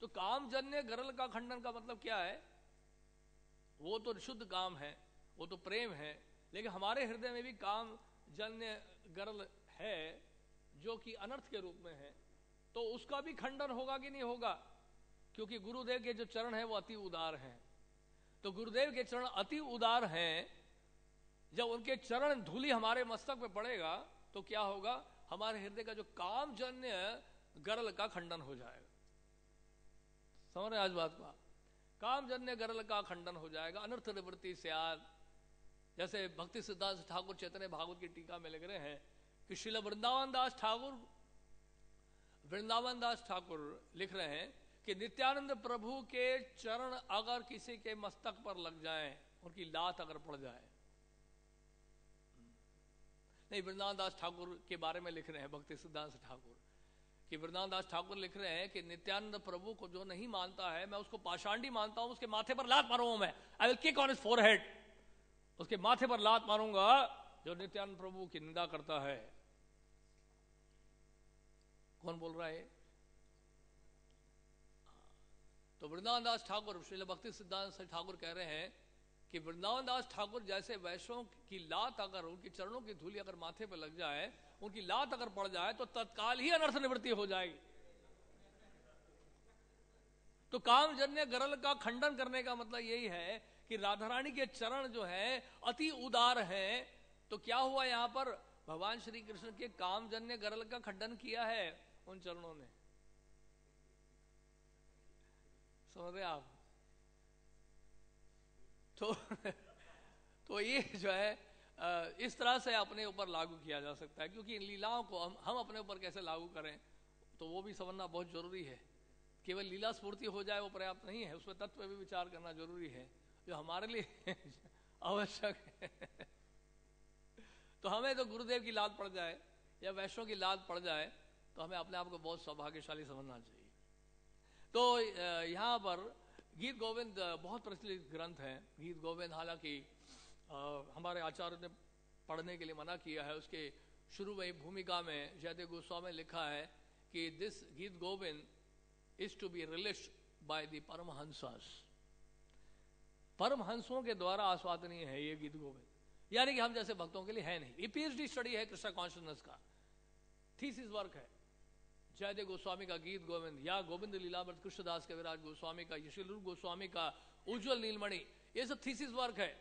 तो काम जन्य गरल का खंडन का मतलब क्या है? वो तो शुद्ध काम है, वो तो प्रेम है, लेकिन हमारे हृदय में भी काम जन्य गर्ल है, जो कि अनर्थ के रूप में है। तो उसका भी खंडन होगा कि नहीं होगा? क्योंकि गुरुदेव के जो चरण है, वो अति उदार हैं। तो गुरुदेव के चरण अति उदार हैं। जब उनके चरण धूली हमारे मस्तक पे पड़ेगा तो क्या होगा? हमारे हृदय का जो काम जन्य गरल का खंडन हो जाएगा। समझ रहे आज बात का काम जन्य गरल का खंडन हो जाएगा। अनर्थ निवृत्ति से आज, जैसे भक्ति सिद्धांत ठाकुर चैतन्य भागवत की टीका में लिख रहे हैं कि शिल वृंदावन दास ठाकुर, वृंदावन दास ठाकुर लिख रहे हैं कि नित्यानंद प्रभु के चरण अगर किसी के मस्तक पर लग जाए, उनकी लात अगर पड़ जाए। नहीं, वृंदावन दास ठाकुर के बारे में लिख रहे हैं, भक्ति सिद्धांत ठाकुर। कि वृंदावन दास ठाकुर लिख रहे हैं कि नित्यानंद प्रभु को जो नहीं मानता है, मैं उसको पाषांडी मानता हूँ, उसके माथे पर लात मारूँगा मैं। I will kick on his forehead उसके माथे पर लात मारूँगा, जो नित्यानंद प्रभु की निंदा करता है। कौन बोल रहा है? तो वृंदावन दास ठाकुर श्रील भक्ति सिद्धांत ठाकुर कह रहे हैं कि वृंदावन दास ठाकुर जैसे वैश्यों की लात अगर, उनकी चरणों की धूली अगर माथे पर लग जाए, उनकी लात अगर पड़ जाए तो तत्काल ही अनर्थ निवृत्ति हो जाएगी। तो कामजन्य गरल का खंडन करने का मतलब यही है कि राधा रानी के चरण जो है, अति उदार है। तो क्या हुआ यहाँ पर? भगवान श्री कृष्ण के कामजन्य गरल का खंडन किया है उन चरणों ने। समझ रहे आप। तो (laughs) तो ये जो है इस तरह से अपने ऊपर लागू किया जा सकता है, क्योंकि इन लीलाओं को हम हम अपने ऊपर कैसे लागू करें तो वो भी समझना बहुत ज़रूरी है। केवल लीला स्फूर्ति हो जाए वो पर्याप्त नहीं है, उसमें तत्व भी विचार करना ज़रूरी है, जो हमारे लिए (laughs) आवश्यक है। (laughs) तो हमें तो गुरुदेव की लाद पड़ जाए, या वैष्णव की लाद पड़ जाए तो हमें अपने आप को बहुत सौभाग्यशाली समझना चाहिए। तो यहाँ पर गीत गोविंद बहुत प्रचलित ग्रंथ है। गीत गोविंद हालाँकि हमारे आचार्य ने पढ़ने के लिए मना किया है। उसके शुरू में भूमिका में जयदेव गोस्वामी लिखा है कि this Geet Govind is to be relish by the Paramhans परमहंसों के द्वारा आस्वादनीय है ये गीत गोविंद। यानी कि हम जैसे भक्तों के लिए है नहीं। ये पीएचडी स्टडी है कृष्णा कॉन्शियसनेस का। थीसिस वर्क है। जयदेव गोस्वामी का गीत गोविंद, या गोविंद लीलामृत कृष्णदास के विराज गोस्वामी का यशिल गोस्वामी का, उज्जवल नीलमणि, ये सब थीसिस वर्क है।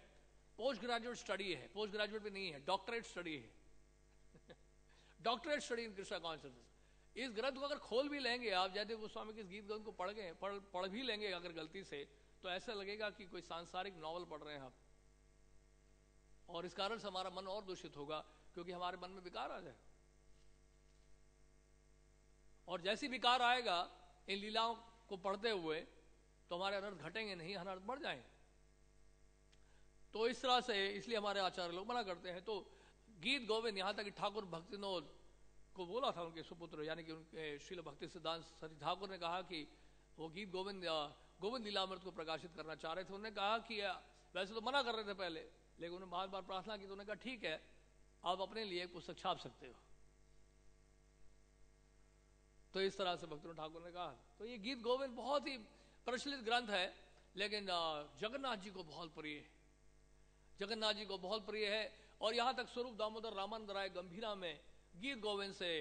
पोस्ट ग्रेजुएट स्टडी है पोस्ट ग्रेजुएट भी नहीं है डॉक्टरेट स्टडी है। Doctorate study in Krishna consciousness इस ग्रंथ को अगर खोल भी लेंगे आप जयदेव गोस्वामी के इस गीत ग्रंथ को पढ़ गए, पढ़ पढ़ भी लेंगे अगर गलती से तो ऐसा लगेगा कि कोई सांसारिक नॉवल पढ़ रहे हैं आप। और इस कारण से हमारा मन और दूषित होगा, क्योंकि हमारे मन में विकार आ जाए। और जैसी विकार आएगा इन लीलाओं को पढ़ते हुए तो हमारे अनर्थ घटेंगे नहीं, अनर्थ बढ़ जाएँगे। तो इस तरह से इसलिए हमारे आचार्य लोग मना करते हैं। तो गीत गोविंद, यहाँ तक ठाकुर भक्तिनोद को बोला था उनके सुपुत्र, यानी कि उनके शिल भक्ति सिद्धांत सती ठाकुर ने कहा कि वो गीत गोविंद गोविंद लीलामृत को प्रकाशित करना चाह रहे थे। उन्होंने कहा कि, वैसे तो मना कर रहे थे पहले, लेकिन उन्होंने बार बार प्रार्थना की तो उन्होंने कहा, ठीक है, आप अपने लिए पुस्तक छाप सकते हो। तो इस तरह से भक्ति ठाकुर ने कहा। तो ये गीत गोविंद बहुत ही प्रचलित ग्रंथ है, लेकिन जगन्नाथ जी को बहुत प्रिय है। जगन्नाथ जी को बहुत प्रिय है, और यहाँ तक स्वरूप दामोदर रामानंद राय गंभीरा में गीत गोविंद से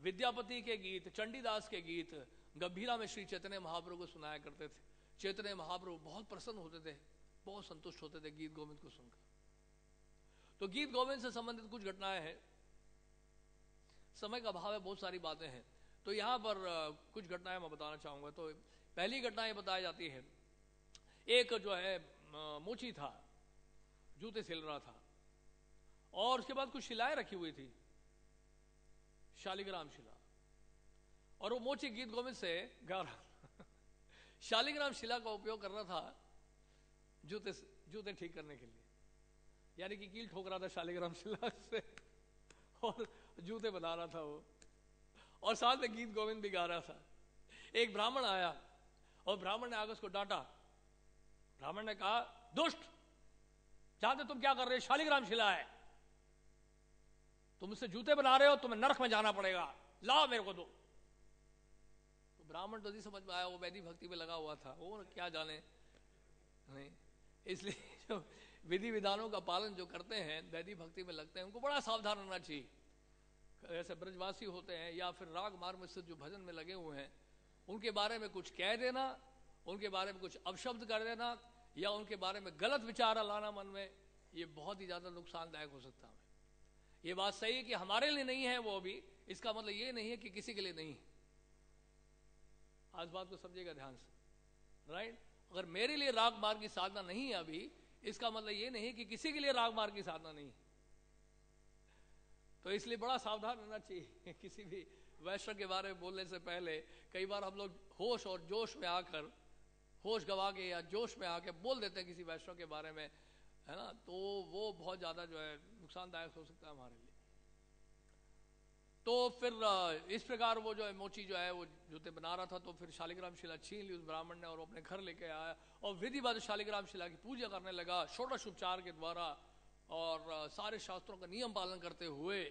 विद्यापति के गीत, चंडीदास के गीत गंभीरा में श्री चैतन्य महाप्रभु को सुनाया करते थे। चैतन्य महाप्रभु बहुत प्रसन्न होते थे, बहुत संतुष्ट होते थे गीत गोविंद को सुनकर। तो गीत गोविंद से संबंधित कुछ घटनाएँ हैं। समय का अभाव है, बहुत सारी बातें हैं। तो यहाँ पर कुछ घटनाएँ मैं बताना चाहूँगा। तो पहली घटना ये बताई जाती है। एक जो है मोची था, जूते सिल रहा था, और उसके बाद कुछ शिलाएँ रखी हुई थी, शालिग्राम शिला। और वो मोची गीत गोविंद से गा रहा (laughs) शालिग्राम शिला का उपयोग कर रहा था जूते जूते ठीक करने के लिए। यानी कि कील ठोक रहा था शालिग्राम शिला से, और जूते बना रहा था वो। और साथ में गीत गोविंद भी गा रहा था। एक ब्राह्मण आया और ब्राह्मण ने आगे उसको डांटा। ब्राह्मण ने कहा, दुष्ट जानते तुम क्या कर रहे हो? शालिग्राम शिला है। तुम उससे जूते बना रहे हो, तुम्हें नरक में जाना पड़ेगा। लाओ मेरे को दो। तो ब्राह्मण तो नहीं समझ में आया, वो वैदिक भक्ति में लगा हुआ था। वो क्या जाने? नहीं। इसलिए जो विधि विधानों का पालन जो करते हैं, वैदिक भक्ति में लगते हैं, उनको बड़ा सावधान रहना चाहिए। ऐसे ब्रजवासी होते हैं या फिर राग मार्ग में जो भजन में लगे हुए हैं, उनके बारे में कुछ कह देना, उनके बारे में कुछ अपशब्द कर देना, या उनके बारे में गलत विचार लाना मन में, ये बहुत ही ज़्यादा नुकसानदायक हो सकता है। ये बात सही है कि हमारे लिए नहीं है वो अभी, इसका मतलब ये नहीं है कि किसी के लिए नहीं आज बात को समझेगा ध्यान से। राइट अगर मेरे लिए राग मार्ग की साधना नहीं है अभी, इसका मतलब ये नहीं कि किसी के लिए राग मार्ग की साधना नहीं तो इसलिए बड़ा सावधान रहना चाहिए (laughs) किसी भी वैश्व के बारे में बोलने से पहले कई बार हम लोग होश और जोश में आकर, होश गवा के या जोश में आके बोल देते हैं किसी वैष्णव के बारे में, है ना? तो वो बहुत ज़्यादा जो है नुकसानदायक हो सकता है हमारे लिए। तो फिर इस प्रकार वो जो है मोची जो है वो जूते बना रहा था तो फिर शालिग्राम शिला छीन ली उस ब्राह्मण ने और अपने घर लेके आया और विधिवत शालिग्राम शिला की पूजा करने लगा। षोडश उपचार के द्वारा और सारे शास्त्रों का नियम पालन करते हुए,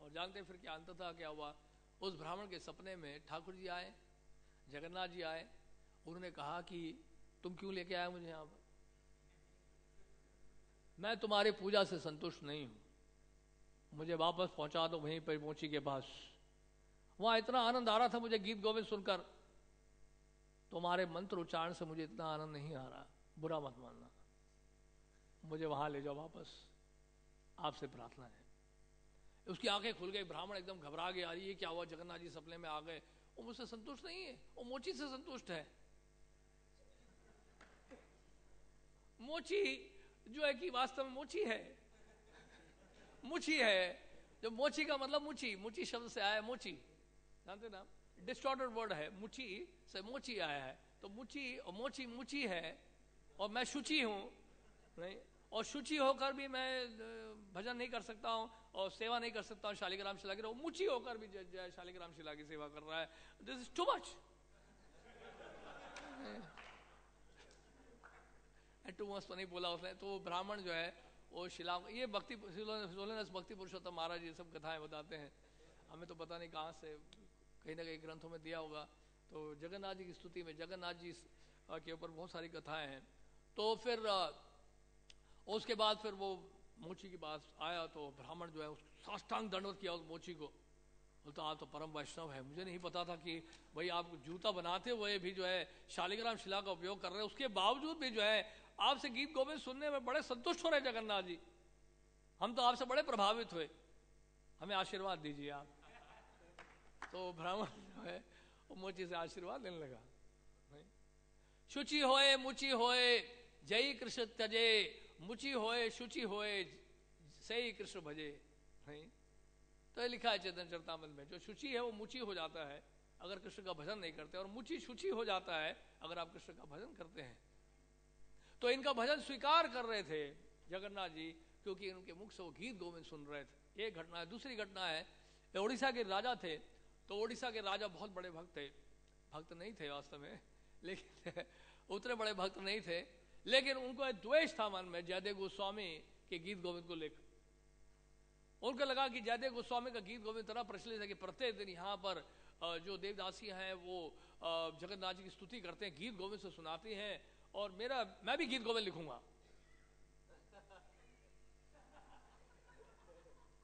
और जानते फिर क्या अंत था क्या हुआ, उस ब्राह्मण के सपने में ठाकुर जी आए, जगन्नाथ जी आए, उन्होंने कहा कि तुम क्यों लेके आए मुझे यहाँ? पर मैं तुम्हारी पूजा से संतुष्ट नहीं हूँ। मुझे वापस पहुँचा दो वहीं पर मोची के पास। वहाँ इतना आनंद आ रहा था मुझे गीत गोविंद सुनकर। तुम्हारे मंत्र उच्चारण से मुझे इतना आनंद नहीं आ रहा। बुरा मत मानना। मुझे वहाँ ले जाओ वापस। आपसे प्रार्थना है। उसकी आँखें खुल गई, ब्राह्मण एकदम घबरा गया ये क्या हुआ? जगन्नाथ जी सपने में आ गए। वो मुझसे संतुष्ट नहीं है, वो मोची से संतुष्ट है। मोची जो है कि वास्तव में मोची है। मुची है। जो मोची का मतलब मुची मुची शब्द से आया मोची। जानते ना? डिस्टॉर्टेड वर्ड है, मुची से मोची आया है। तो मुची और मोची, मुची है और मैं शुचि हूँ। नहीं, और शुचि होकर भी मैं भजन नहीं कर सकता हूँ, और सेवा नहीं कर सकता हूँ, शालिग्राम शिला की मुची होकर भी जय जय शालिग्राम शिला की सेवा कर रहा है। This is too much too much तो नहीं बोला उसने। तो ब्राह्मण जो है, वो शिला, ये भक्ति, सोलनस भक्ति पुरुषोत्तम महाराज ये सब कथाएँ बताते हैं। हमें तो पता नहीं कहाँ से, कहीं ना कहीं ग्रंथों में दिया होगा। तो जगन्नाथ जी की स्तुति में, जगन्नाथ जी के ऊपर बहुत सारी कथाएँ हैं। तो फिर उसके बाद फिर वो मोची के पास आया तो ब्राह्मण जो है उस साष्टांग दंडवत किया उस मोची को। बोलता, आप तो परम वैष्णव है। मुझे नहीं पता था कि भाई आप जूता बनाते हुए भी जो है शालिग्राम शिला का उपयोग कर रहे हैं। उसके बावजूद भी जो है आपसे गीत गोविंद सुनने में बड़े संतुष्ट हो रहे जगन्नाथ जी। हम तो आपसे बड़े प्रभावित हुए। हमें आशीर्वाद दीजिए आप। तो ब्राह्मण जो है वो मोची से आशीर्वाद लेने लगा? शुचि होए, मुचि होए, जय कृष्ण त्यजे मुचि होए, शुचि होए, सही कृष्ण भजे नहीं तो ये लिखा है चेतन चरतामल में, जो शुचि है वो मुचि हो जाता है, अगर कृष्ण का भजन नहीं करते, और मुचि शुचि हो जाता है, अगर आप कृष्ण का भजन करते हैं। तो इनका भजन स्वीकार कर रहे थे जगन्नाथ जी, क्योंकि इनके मुख से वो गीत गोविंद सुन रहे थे। एक घटना है, दूसरी घटना है उड़ीसा के राजा थे तो उड़ीसा के राजा बहुत बड़े भक्त थे। भक्त नहीं थे वास्तव में, लेकिन (laughs) उतने बड़े भक्त नहीं थे लेकिन उनको द्वेष था मन में, जयदेव गोस्वामी के गीत गोविंद को लेकर। उनको लगा कि जयदेव गोस्वामी का गीत गोविंद इतना प्रचलित है कि प्रत्येक दिन यहाँ पर जो देवदासी हैं, वो जगन्नाथ जी की स्तुति करते हैं, गीत गोविंद से सुनाती हैं, और मेरा, मैं भी गीत गोविंद लिखूँगा।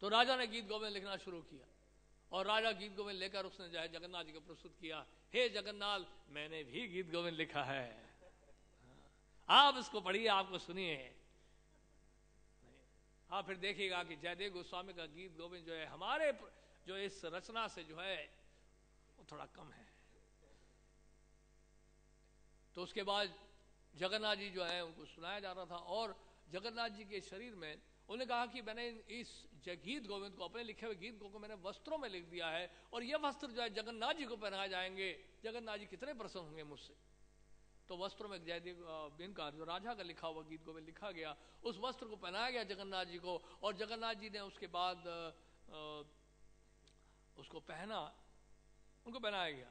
तो राजा ने गीत गोविंद लिखना शुरू किया, और राजा गीत गोविंद लेकर उसने जो है जगन्नाथ जी को प्रस्तुत किया, हे जगन्नाथ, मैंने भी गीत गोविंद लिखा है। आप इसको पढ़िए, आपको सुनिए। आप फिर देखिएगा कि जयदेव गोस्वामी का गीत गोविंद जो है, हमारे जो इस रचना से जो है, वो थोड़ा कम है। तो उसके बाद जगन्नाथ जी जो है, उनको सुनाया जा रहा था और जगन्नाथ जी के शरीर में उन्होंने कहा कि मैंने इस गीत गोविंद को, अपने लिखे हुए गीत को मैंने वस्त्रों में लिख दिया है और यह वस्त्र जो है, जगन्नाथ जी को पहनाए जाएँगे। जगन्नाथ जी कितने प्रसन्न होंगे मुझसे। तो वस्त्रों में जयदेव इनका जो राजा का लिखा हुआ गीत गोविंद लिखा गया, उस वस्त्र को पहनाया गया जगन्नाथ जी को, और जगन्नाथ जी ने उसके बाद उसको पहना, उनको पहनाया गया।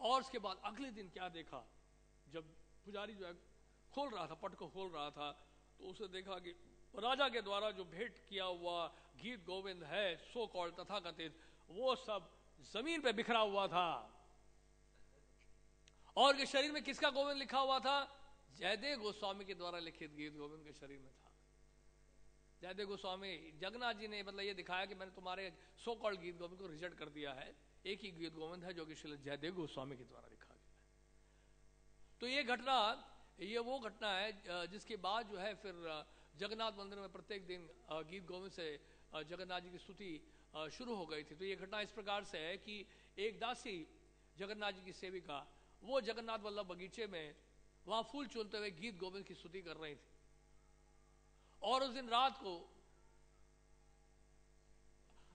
और उसके बाद अगले दिन क्या देखा? जब पुजारी जो है, खोल रहा था, पट को खोल रहा था तो उसे देखा कि राजा के द्वारा जो भेंट किया हुआ गीत गोविंद है, सो कॉल्ड तथाकथित, वो सब ज़मीन पे बिखरा हुआ था। और के शरीर में किसका गोविंद लिखा हुआ था? जयदेव गोस्वामी के द्वारा लिखित गीत गोविंद के शरीर में था। जयदेव गोस्वामी, जगन्नाथ जी ने मतलब ये दिखाया कि मैंने तुम्हारे सो कॉल्ड गीत गोविंद को रिजेक्ट कर दिया है। एक ही गीत गोविंद है जो कि श्री जयदेव गोस्वामी के द्वारा लिखा गया है। तो ये घटना, ये वो घटना है जिसके बाद जो है फिर जगन्नाथ मंदिर में प्रत्येक दिन गीत गोविंद से जगन्नाथ जी की स्तुति शुरू हो गई थी। तो ये घटना इस प्रकार से है कि एक दासी जगन्नाथ जी की सेविका वो जगन्नाथ वल्लभ बगीचे में वहाँ फूल चुनते हुए गीत गोविंद की स्तुति कर रही थी। और उस दिन रात को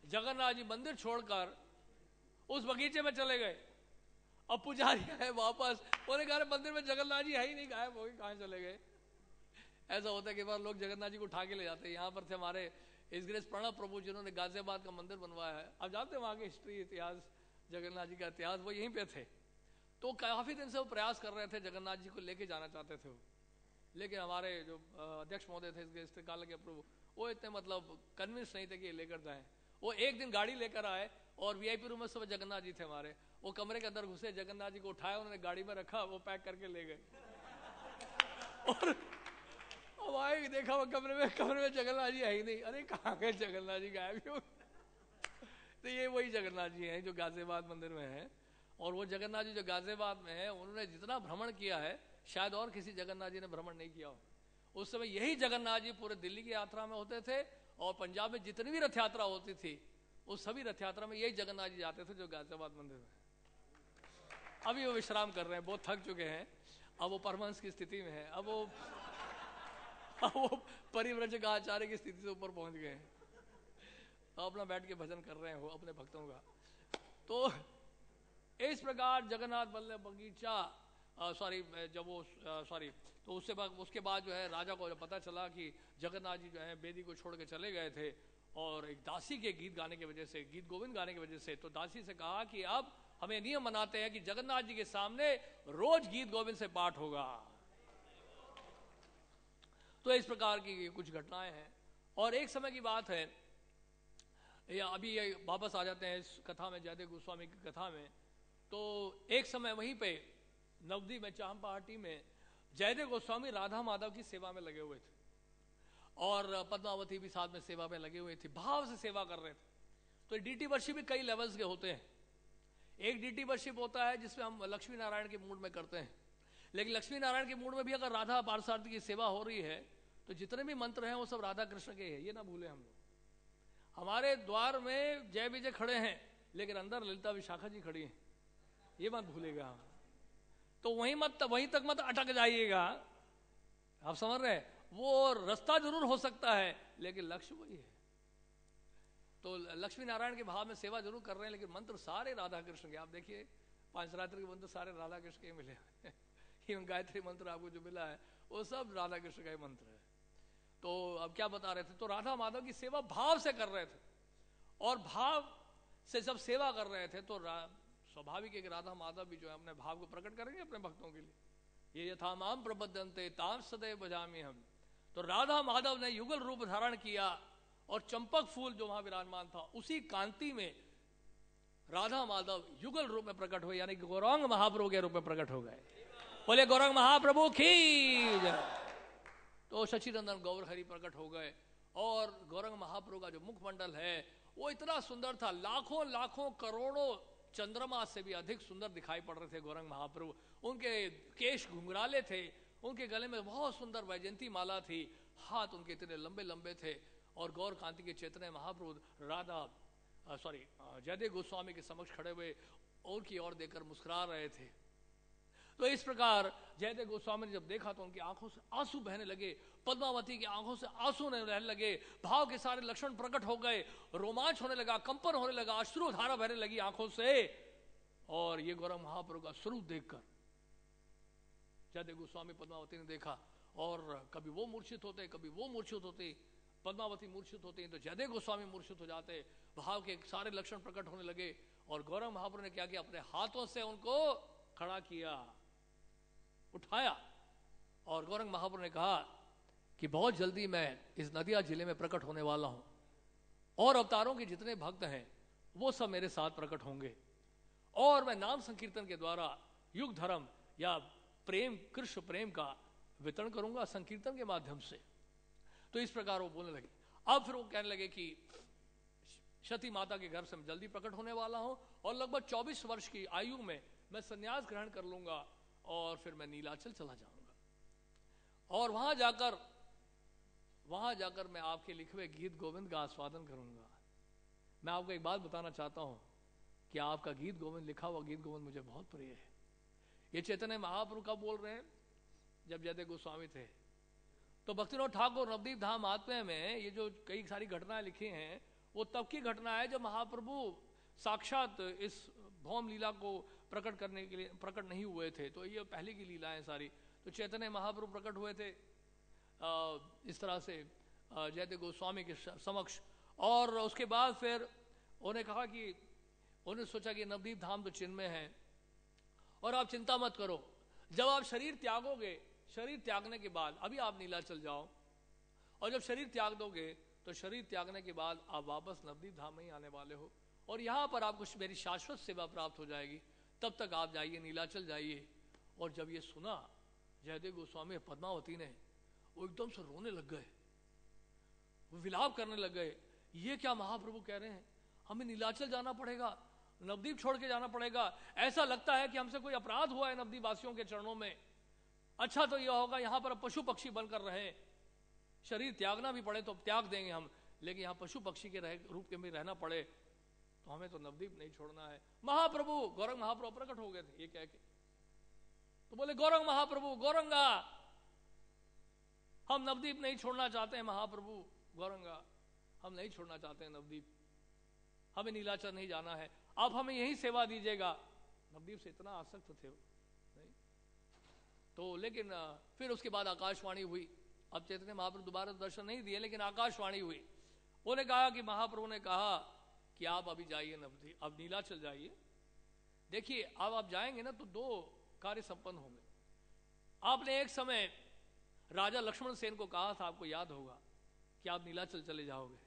जगन्नाथ जी मंदिर छोड़कर उस बगीचे में चले गए। अब पुजारी आए वापस। उन्होंने कहा "अरे, मंदिर में जगन्नाथ जी है ही नहीं गायब हो गए कहाँ चले गए? ऐसा होता है कि बार लोग जगन्नाथ जी को उठा के ले जाते हैं। यहाँ पर थे हमारे इस ग्रेस प्रणव प्रभु जिन्होंने गाजियाबाद का मंदिर बनवाया है। आप जानते हैं वहाँ की हिस्ट्री इतिहास जगन्नाथ जी का इतिहास वो यहीं पे थे। तो काफ़ी दिन से वो प्रयास कर रहे थे, जगन्नाथ जी को लेके जाना चाहते थे वो। लेकिन हमारे जो अध्यक्ष महोदय थे इस काल के प्रभु, वो इतने मतलब कन्विंस नहीं थे कि लेकर जाए। वो एक दिन गाड़ी लेकर आए और वीआईपी रूम में सब जगन्नाथ जी थे हमारे। वो कमरे के अंदर घुसे, जगन्नाथ जी को उठाया, उन्होंने गाड़ी में रखा, वो पैक करके ले गए। और अब आए, देखा वो कमरे में कमरे में जगन्नाथ जी ही नहीं। अरे, कहाँ गए जगन्नाथ जी गायब तो ये वही जगन्नाथ जी हैं जो गाजियाबाद मंदिर में हैं। और वो जगन्नाथ जी जो गाजियाबाद में है, उन्होंने जितना भ्रमण किया है, शायद और किसी जगन्नाथ जी ने भ्रमण नहीं किया हो। उस समय यही जगन्नाथ जी पूरे दिल्ली की यात्रा में होते थे और पंजाब में जितनी भी रथ यात्रा होती थी, उस सभी रथ यात्रा में यही जगन्नाथ जी जाते थे जो गाजियाबाद मंदिर में। अभी वो विश्राम कर रहे हैं, बहुत थक चुके हैं। अब वो परमहंस की स्थिति में है। अब वो अब वो परिव्रजक आचार्य की स्थिति से ऊपर पहुँच गए हैं। तो अपना बैठ के भजन कर रहे हो अपने भक्तों का। तो इस प्रकार जगन्नाथ बल्लभ बगीचा सॉरी जब वो सॉरी तो उससे बाद उसके बाद जो है राजा को जब पता चला कि जगन्नाथ जी जो है बेदी को छोड़ के चले गए थे और एक दासी के गीत गाने की वजह से, गीत गोविंद गाने की वजह से तो दासी से कहा कि अब हमें नियम मनाते हैं कि जगन्नाथ जी के सामने रोज गीत गोविंद से पाठ होगा। तो इस प्रकार की कुछ घटनाएँ हैं। और एक समय की बात है, या अभी ये वापस आ जाते हैं इस कथा में, जयदेव गोस्वामी की कथा में। तो एक समय वहीं पे नवदी में चाम पहाटी में जयदेव गोस्वामी राधा माधव की सेवा में लगे हुए थे। और पद्मावती भी साथ में सेवा में लगे हुए थे। भाव से सेवा कर रहे थे। तो डीटी वर्षिप भी कई लेवल्स के होते हैं। एक डीटी वर्षिप होता है जिसमें हम लक्ष्मी नारायण के मूड में करते हैं। लेकिन लक्ष्मी नारायण के मूड में भी अगर राधा पार्सार्थी की सेवा हो रही है तो जितने भी मंत्र हैं वो सब राधा कृष्ण के हैं। ये ना भूले हम लोग। हमारे द्वार में जय विजय खड़े हैं, लेकिन अंदर ललिता विशाखा जी खड़ी हैं। ये मत भूलेगा। तो वहीं मत, वहीं तक मत अटक जाइएगा। आप समझ रहे हैं? वो रास्ता ज़रूर हो सकता है, लेकिन लक्ष्य वही है। तो लक्ष्मी नारायण के भाव में सेवा ज़रूर कर रहे हैं, लेकिन मंत्र सारे राधा कृष्ण के। आप देखिए पाँच रात्रि के मंत्र सारे राधा कृष्ण के मिले हैं। (laughs) गायत्री मंत्र आपको जो मिला है, वो सब राधा कृष्ण का ही मंत्र है। तो अब क्या बता रहे थे? तो राधा माधव की सेवा भाव से कर रहे थे। और भाव से जब सेवा कर रहे थे तो स्वाभाविक है कि राधा माधव भी जो है अपने भाव को प्रकट करेंगे अपने भक्तों के लिए। ये यथा माम प्रबद्धनते ताम सदैव बजामी हम। तो राधा माधव ने युगल रूप धारण किया और चंपक फूल जो वहाँ विराजमान था, उसी कांति में राधा माधव युगल रूप में प्रकट हुए, यानी गौरंग महाप्रभु के रूप में प्रकट हो गए। बोले, गौरंग महाप्रभु खीज तो शशिनंदन गौर हरि प्रकट हो गए और गौरंग महाप्रभु का जो मुखमंडल है, वो इतना सुंदर था। लाखों लाखों करोड़ों चंद्रमा से भी अधिक सुंदर दिखाई पड़ रहे थे गौरंग महाप्रभु। उनके केश घुंघराले थे, उनके गले में बहुत सुंदर वैजंती माला थी, हाथ उनके इतने लंबे लंबे थे। और गौर कांति के चेतने महाप्रभु राधा सॉरी जयदेव गोस्वामी के समक्ष खड़े हुए और की ओर देकर मुस्कुरा रहे थे। तो इस प्रकार जयदेव गोस्वामी ने जब देखा तो उनकी आँखों से आँसू बहने लगे, पद्मावती की आँखों से आँसू रहने लगे, भाव के सारे लक्षण प्रकट हो गए, रोमांच होने लगा, कंपन होने लगा, अश्रु धारा बहने लगी आँखों से। और ये गौरव महाप्रभु का स्वरूप देखकर जयदेव गोस्वामी पद्मावती ने देखा, और कभी वो मूर्छित होते, कभी वो मूर्छित होते, पद्मावती मूर्छित होते तो जयदेव गोस्वामी मूर्छित हो जाते, भाव के सारे लक्षण प्रकट होने लगे, और गौरव महाप्रभु ने क्या किया, अपने हाथों से उनको खड़ा किया। उठाया। और गौरंग महापुर ने कहा कि बहुत जल्दी मैं इस नदिया ज़िले में प्रकट होने वाला हूँ। और अवतारों के जितने भक्त हैं, वो सब मेरे साथ प्रकट होंगे। और मैं नाम संकीर्तन के द्वारा युग धर्म या प्रेम, कृष्ण प्रेम का वितरण करूँगा संकीर्तन के माध्यम से। तो इस प्रकार वो बोलने लगे। अब फिर वो कहने लगे कि सती माता के घर से मैं जल्दी प्रकट होने वाला हूँ और लगभग 24 वर्ष की आयु में मैं संन्यास ग्रहण कर लूँगा। और फिर मैं नीलाचल चला जाऊँगा। और वहाँ जाकर वहाँ जाकर मैं आपके लिखे हुए गीत गोविंद का आस्वादन करूँगा। मैं आपको एक बात बताना चाहता हूँ कि आपका गीत गोविंद, लिखा हुआ गीत गोविंद मुझे बहुत प्रिय है। ये चैतन्य महाप्रभु कब बोल रहे हैं, जब जयदेव गोस्वामी थे। तो भक्तिनोद ठाकुर नवदीप धाम आत्मे में ये जो कई सारी घटनाएँ लिखी हैं, वो तब की घटना है जब महाप्रभु साक्षात इस भौम लीला को प्रकट करने के लिए, प्रकट नहीं हुए थे। तो ये पहले की लीला है सारी। तो चैतन्य महाप्रभु प्रकट हुए थे इस तरह से जयदेव गोस्वामी के समक्ष। और उसके बाद फिर उन्हें कहा कि, उन्होंने सोचा कि नवदीप धाम तो चिन्ह में है। और आप चिंता मत करो। जब आप शरीर त्यागोगे, शरीर त्यागने के बाद, अभी आप नीला चल जाओ। और जब शरीर त्याग दोगे तो शरीर त्यागने के बाद आप वापस नवदीप धाम में ही आने वाले हो। और यहाँ पर आपको मेरी शाश्वत सेवा प्राप्त हो जाएगी। तब तक आप जाइए नीलाचल जाइए। और जब ये सुना जयदेव गोस्वामी पद्मावती ने वो एकदम से रोने लग गए। विलाप करने लग गए ये क्या महाप्रभु कह रहे हैं? हमें नीलाचल जाना पड़ेगा नवदीप छोड़ के जाना पड़ेगा। ऐसा लगता है कि हमसे कोई अपराध हुआ है नवदीप वासियों के चरणों में। अच्छा तो यह होगा यहाँ पर पशु पक्षी बनकर रहे। शरीर त्यागना भी पड़े तो त्याग देंगे हम लेकिन यहाँ पशु पक्षी के रह, रूप के में रहना पड़े। तो हमें तो नवदीप नहीं छोड़ना है। महाप्रभु, गौरंग महाप्रभु प्रकट हो गए थे, ये कह के। तो बोले, गौरंग महाप्रभु, गौरंगा, हम नवदीप नहीं छोड़ना चाहते हैं, महाप्रभु, गौरंगा, हम नहीं छोड़ना चाहते हैं नवदीप। हमें नीलाचल नहीं जाना है। आप हमें यही सेवा दीजिएगा। नवदीप से इतना आसक्त थे नहीं? तो लेकिन फिर उसके बाद आकाशवाणी हुई। अब चैतन्य महाप्रभु दोबारा दर्शन नहीं दिए, लेकिन आकाशवाणी हुई। उन्होंने कहा कि महाप्रभु ने कहा कि आप अभी जाइए नवदीप अब नीलाचल जाइए। देखिए, अब आप जाएँगे ना तो दो कार्य संपन्न होंगे। आपने एक समय राजा लक्ष्मण सेन को कहा था, आपको याद होगा कि आप नीलाचल चले जाओगे।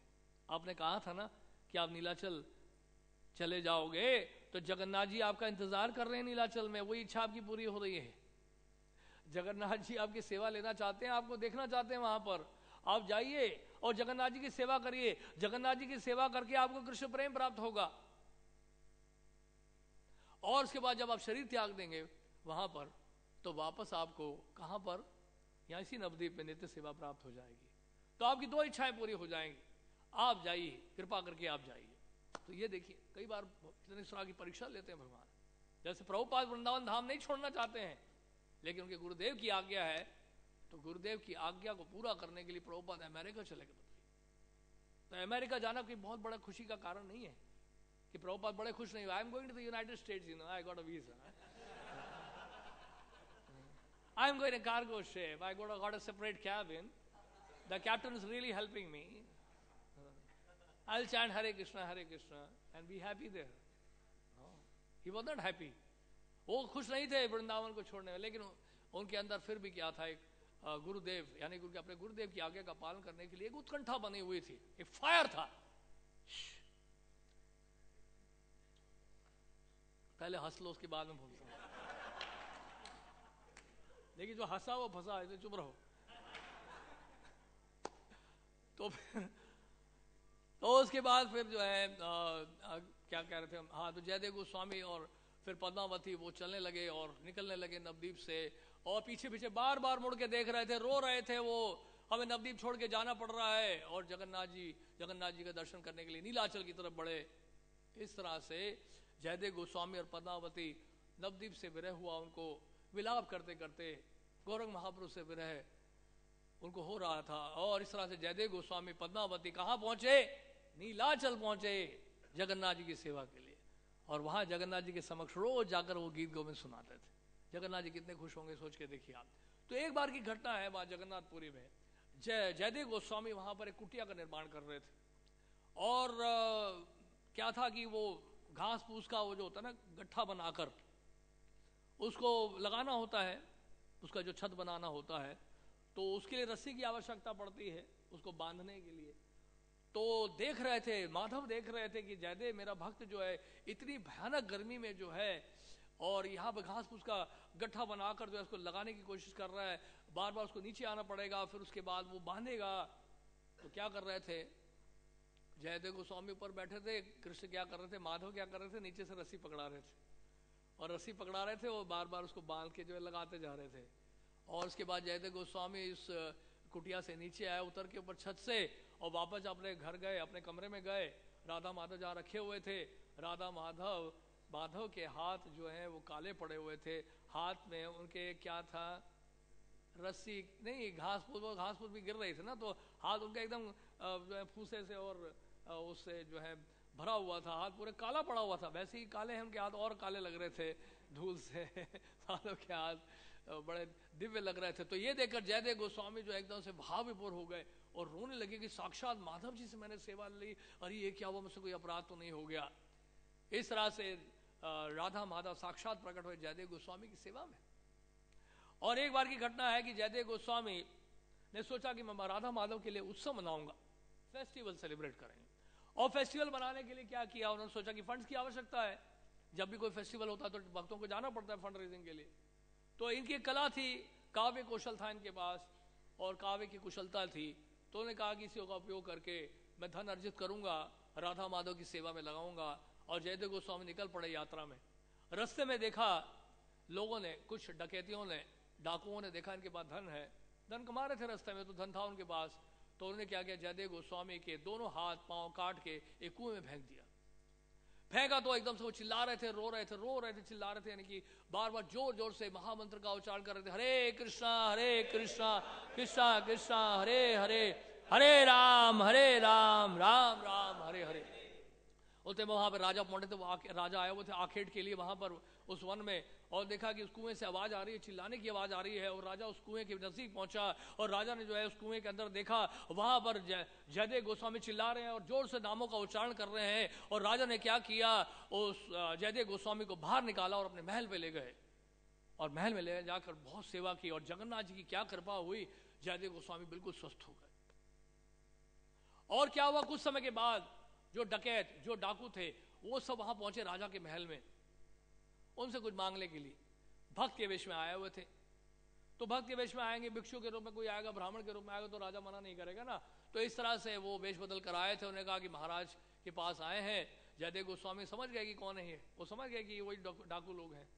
आपने कहा था ना कि आप नीलाचल चले जाओगे तो जगन्नाथ जी आपका इंतज़ार कर रहे हैं नीलाचल में, वही इच्छा आपकी पूरी हो रही है। जगन्नाथ जी आपकी सेवा लेना चाहते हैं, आपको देखना चाहते हैं वहाँ पर। आप जाइए और जगन्नाथ जी की सेवा करिए। जगन्नाथ जी की सेवा करके आपको कृष्ण प्रेम प्राप्त होगा। और उसके बाद जब आप शरीर त्याग देंगे, वहाँ पर तो वापस आपको कहाँ पर? या इसी नवद्वीप में नित्य सेवा प्राप्त हो जाएगी। तो आपकी दो इच्छाएँ पूरी हो जाएँगी। आप जाइए, कृपा करके आप जाइए। तो ये देखिए, कई बार इतने तरह की परीक्षा लेते हैं भगवान। जैसे प्रभुपाद वृंदावन धाम नहीं छोड़ना चाहते हैं, लेकिन उनके गुरुदेव की आज्ञा है तो गुरुदेव की आज्ञा को पूरा करने के लिए प्रभुपाद अमेरिका चले गए तो अमेरिका जाना कोई बहुत बड़ा खुशी का कारण नहीं है कि प्रभुपाद बड़े खुश नहीं I am going to the United States you know I got a visa I am going cargo ship. I got a, got a separate cabin. The captain is really helping me. I'll chant Hare Krishna, Hare Krishna, and be happy there. No. He was not happy. वो खुश नहीं थे वृंदावन को छोड़ने में लेकिन उनके अंदर फिर भी क्या था एक गुरुदेव यानी गुरु के अपने गुरुदेव की आज्ञा का पालन करने के लिए एक उत्कंठा बनी हुई थी। एक फायर था। पहले हंस लो उसके बाद में हूँ। लेकिन जो हंसा वो फंसा है तो चुप रहो। तो तो उसके बाद फिर जो है आ, आ, क्या कह रहे थे हाँ तो जयदेव गोस्वामी और फिर पद्मावती वो चलने लगे और निकलने लगे नवदीप से। और पीछे पीछे बार बार मुड़ के देख रहे थे, रो रहे थे वो। हमें नवदीप छोड़ के जाना पड़ रहा है। और जगन्नाथ जी जगन्नाथ जी का दर्शन करने के लिए नीलाचल की तरफ़ बढ़े। इस तरह से जयदेव गोस्वामी और पद्मावती नवदीप से विरह हुआ उनको। विलाप करते करते गौरंग महापुरुष से विरह उनको हो रहा था। और इस तरह से जयदेव गोस्वामी, पद्मावती कहाँ पहुँचे? नीलाचल पहुँचे जगन्नाथ जी की सेवा के लिए। और वहाँ जगन्नाथ जी के समक्ष रोज जाकर वो गीत गोविंद सुनाते थे। जगन्नाथ जी कितने खुश होंगे सोच के देखिए आप। तो एक बार की घटना है वहाँ जगन्नाथपुरी में। जय जयदेव गोस्वामी वहाँ पर एक कुटिया का निर्माण कर रहे थे। और आ, क्या था कि वो घास फूस का वो जो होता है ना गट्ठा बनाकर उसको लगाना होता है उसका जो छत बनाना होता है तो उसके लिए रस्सी की आवश्यकता पड़ती है उसको बांधने के लिए। तो देख रहे थे माधव देख रहे थे कि जयदेव मेरा भक्त जो है इतनी भयानक गर्मी में जो है और यहाँ पर घास फूस का गट्ठा बनाकर जो है उसको लगाने की कोशिश कर रहा है। बार बार उसको नीचे आना पड़ेगा, फिर उसके बाद वो बांधेगा। तो क्या कर रहे थे? जयदेव गोस्वामी ऊपर बैठे थे, कृष्ण क्या कर रहे थे? माधव क्या कर रहे थे? नीचे से रस्सी पकड़ा रहे थे। और रस्सी पकड़ा रहे थे, वो बार बार उसको बाँध के जो है लगाते जा रहे थे। और उसके बाद जयदेव गोस्वामी इस कुटिया से नीचे आए उतर के ऊपर छत से और वापस अपने घर गए, अपने कमरे में गए। राधा माधव जहाँ रखे हुए थे, राधा माधव माधव के हाथ जो है, वो काले पड़े हुए थे। हाथ में उनके क्या था? रस्सी, नहीं, घास फूस घास फूस भी गिर रही थी ना तो हाथ उनका एकदम फूसे से और उससे जो है, भरा हुआ था। हाथ पूरे काला पड़ा हुआ था। वैसे ही काले हैं, उनके हाथ और काले लग रहे थे, धूल से। (laughs) माधव के हाथ बड़े दिव्य लग रहे थे। तो ये देखकर जयदेव गोस्वामी जो एकदम से भाव विभोर हो गए और रोने लगे कि साक्षात माधव जी से मैंने सेवा ली अरे ये क्या हुआ, मुझसे कोई अपराध तो नहीं हो गया। इस तरह से राधा माधव साक्षात प्रकट हुए जयदेव गोस्वामी की सेवा में। और एक बार की घटना है कि जयदेव गोस्वामी ने सोचा कि मैं राधा माधव के लिए उत्सव मनाऊँगा फेस्टिवल सेलिब्रेट करेंगे। और फेस्टिवल बनाने के लिए क्या किया? उन्होंने सोचा कि फंड्स की आवश्यकता है। जब भी कोई फेस्टिवल होता है तो भक्तों को जाना पड़ता है फंड रेजिंग के लिए। तो इनकी कला थी, काव्य कौशल था इनके पास, और काव्य की कुशलता थी। तो उन्होंने कहा कि इसी का उपयोग करके मैं धन अर्जित करूँगा, राधा माधव की सेवा में लगाऊँगा और जयदेव गोस्वामी निकल पड़े यात्रा में। रस्ते में देखा, लोगों ने, कुछ डकैतियों ने, डाकुओं ने देखा इनके पास धन है। धन कमा रहे थे रास्ते में तो धन था उनके पास। तो उन्होंने क्या किया, जयदेव गोस्वामी के दोनों हाथ, पाँव काट के एक कुएँ में फेंक दिया। फेंका तो एकदम से वो चिल्ला रहे थे, रो रहे थे, रो रहे थे, चिल्ला रहे थे, यानी कि बार बार ज़ोर ज़ोर से महामंत्र का उच्चारण कर रहे थे, हरे कृष्णा हरे कृष्णा कृष्णा कृष्णा, हरे हरे हरे राम हरे राम राम राम, हरे हरे। बोलते वहाँ पर राजा पहुँचे थे, वो राजा आए हुए थे आखेट के लिए वहाँ पर उस वन में और देखा कि उस कुएँ से आवाज़ आ रही है, चिल्लाने की आवाज़ आ रही है और राजा उस कुएँ के नज़दीक पहुँचा और राजा ने जो है उस कुएँ के अंदर देखा, वहाँ पर जयदेव गोस्वामी चिल्ला रहे हैं और ज़ोर से नामों का उच्चारण कर रहे हैं और राजा ने क्या किया, उस जयदेव गोस्वामी को बाहर निकाला और अपने महल पे ले गए और महल में ले जाकर बहुत सेवा की और जगन्नाथ जी की क्या कृपा हुई, जयदेव गोस्वामी बिल्कुल स्वस्थ हो गए। और क्या हुआ कुछ समय के बाद जो डकैत, जो डाकू थे, वो सब वहाँ पहुँचे राजा के महल में। उनसे कुछ मांगने के लिए। भक्त के वेश में आए हुए थे। तो भक्त के वेश में आएँगे, भिक्षु के रूप में कोई आएगा, ब्राह्मण के रूप में आएगा तो राजा मना नहीं करेगा ना। तो इस तरह से वो वेश बदल कर आए थे। उन्होंने कहा कि महाराज के पास आए हैं। जयदेव गोस्वामी समझ गए कि कौन है वो समझ गए कि ये वही डाकू लोग हैं।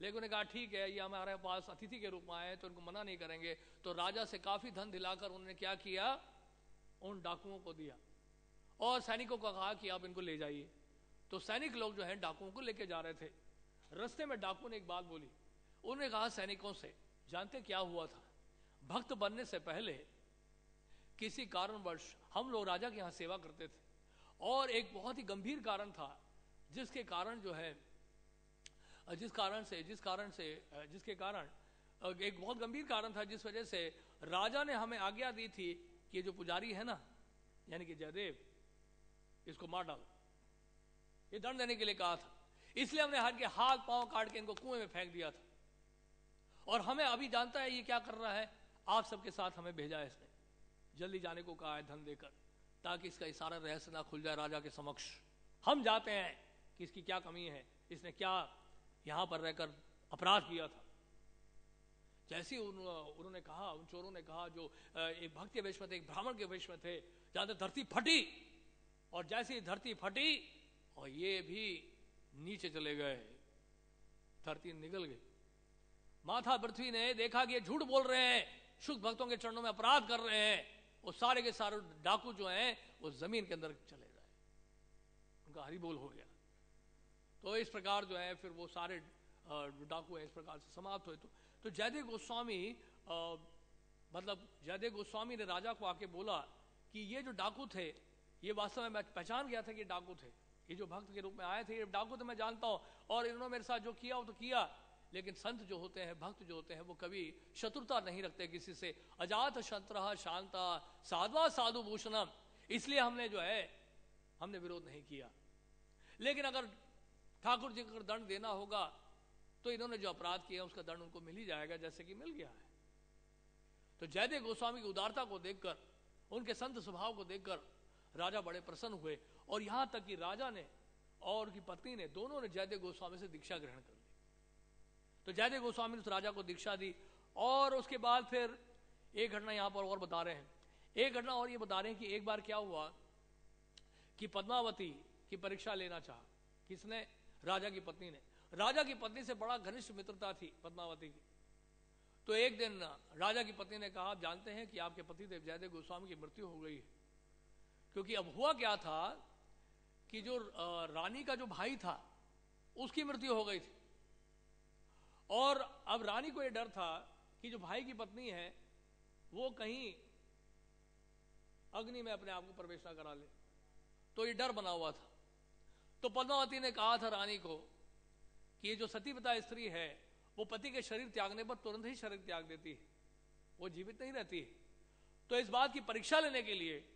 लेकिन उन्होंने कहा, ठीक है, ये हमारे पास अतिथि के रूप में आए हैं तो उनको मना नहीं करेंगे। तो राजा से काफ़ी धन दिलाकर उन्होंने क्या किया? उन डाकुओं को दिया। और सैनिकों को कहा कि आप इनको ले जाइए। तो सैनिक लोग जो है, डाकुओं को लेके जा रहे थे। रस्ते में डाकू ने एक बात बोली। उन्होंने कहा, सैनिकों से, जानते क्या हुआ था? भक्त बनने से पहले किसी कारणवश हम लोग राजा के यहाँ सेवा करते थे। और एक बहुत ही गंभीर कारण था, जिसके कारण जो है, जिस कारण से, जिस कारण से, जिसके कारण, एक बहुत गंभीर कारण था, जिस वजह से राजा ने हमें आज्ञा दी थी कि जो पुजारी है ना, यानी कि जयदेव इसको मार डालो। ये दंड देने के लिए कहा था। इसलिए हमने हर के हाथ, पाँव काट के इनको कुएँ में फेंक दिया था। और हमें अभी जानता है ये क्या कर रहा है। आप सबके साथ हमें भेजा है इसने। जल्दी जाने को कहा है धन देकर, ताकि इसका सारा रहस्य ना खुल जाए राजा के समक्ष। हम जाते हैं कि इसकी क्या कमी है। इसने क्या यहाँ पर रहकर अपराध किया था। जैसे उन्होंने कहा, उन चोरों ने कहा जो एक भक्त वेश में थे, एक ब्राह्मण के वेश में थे, जहाँ धरती फटी और जैसी धरती फटी और ये भी नीचे चले गए धरती निकल गई। माथा पृथ्वी ने देखा कि ये झूठ बोल रहे हैं शुद्ध भक्तों के चरणों में अपराध कर रहे हैं वो सारे के सारे डाकू जो हैं वो ज़मीन के अंदर चले गए। उनका हरी बोल हो गया। तो इस प्रकार जो है फिर वो सारे डाकू हैं इस प्रकार से समाप्त हुए। तो, तो जयदेव गोस्वामी मतलब जयदेव गोस्वामी ने राजा को आके बोला कि ये जो डाकू थे ये वास्तव में मैं पहचान गया था कि डाकू थे। ये जो भक्त के रूप में आए थे, ये डाकू तो मैं जानता हूँ, और इन्होंने मेरे साथ जो किया, वो तो किया। लेकिन संत जो होते हैं, भक्त जो होते हैं, वो कभी शत्रुता नहीं रखते किसी से। अजात शत्रु शांता, साधवा साधु भूषणम। इसलिए हमने जो है, हमने विरोध नहीं किया। लेकिन अगर ठाकुर जी को दंड देना होगा तो इन्होंने जो अपराध किया, उसका दंड उनको मिल ही जाएगा, जैसे कि मिल गया है। तो जयदेव गोस्वामी की उदारता को देखकर, उनके संत स्वभाव को देखकर राजा बड़े प्रसन्न हुए और यहाँ तक कि राजा ने और की पत्नी ने, दोनों ने जयदेव गोस्वामी से दीक्षा ग्रहण कर ली। तो जयदेव गोस्वामी ने उस राजा को दीक्षा दी और उसके बाद फिर एक घटना यहाँ पर और बता रहे हैं। एक घटना और ये बता रहे हैं कि एक बार क्या हुआ कि पद्मावती की परीक्षा लेना चाह। किसने? राजा की पत्नी ने। राजा की पत्नी से बड़ा घनिष्ठ मित्रता थी पद्मावती की। तो एक दिन राजा की पत्नी ने कहा, आप जानते हैं कि आपके पति देव जयदेव गोस्वामी की मृत्यु हो गई है। क्योंकि अब हुआ क्या था कि जो रानी का जो भाई था, उसकी मृत्यु हो गई थी। और अब रानी को यह डर था कि जो भाई की पत्नी है, वो कहीं अग्नि में अपने आप को प्रवेश ना करा ले। तो ये डर बना हुआ था। तो पद्मावती ने कहा था रानी को कि ये जो सतीपता स्त्री है, वो पति के शरीर त्यागने पर तुरंत ही शरीर त्याग देती है। वो जीवित नहीं रहती है। तो इस बात की परीक्षा लेने के लिए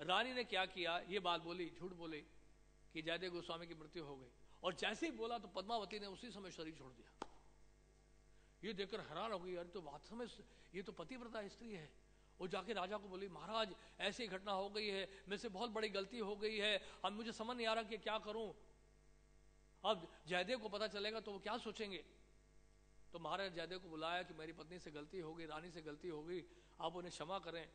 रानी ने क्या किया? ये बात बोली, झूठ बोली कि जयदेव गोस्वामी की मृत्यु हो गई। और जैसे ही बोला तो पद्मावती ने उसी समय शरीर छोड़ दिया। ये देखकर हैरान हो गई, अरे तो बात समझ, ये तो पतिव्रता स्त्री है। वो जाके राजा को बोली, महाराज, ऐसी घटना हो गई है, मेरे से बहुत बड़ी गलती हो गई है, अब मुझे समझ नहीं आ रहा कि क्या करूँ। अब जयदेव को पता चलेगा तो वो क्या सोचेंगे? तो महाराज जयदेव को बुलाया कि मेरी पत्नी से गलती हो गई, रानी से गलती हो गई, आप उन्हें क्षमा करें।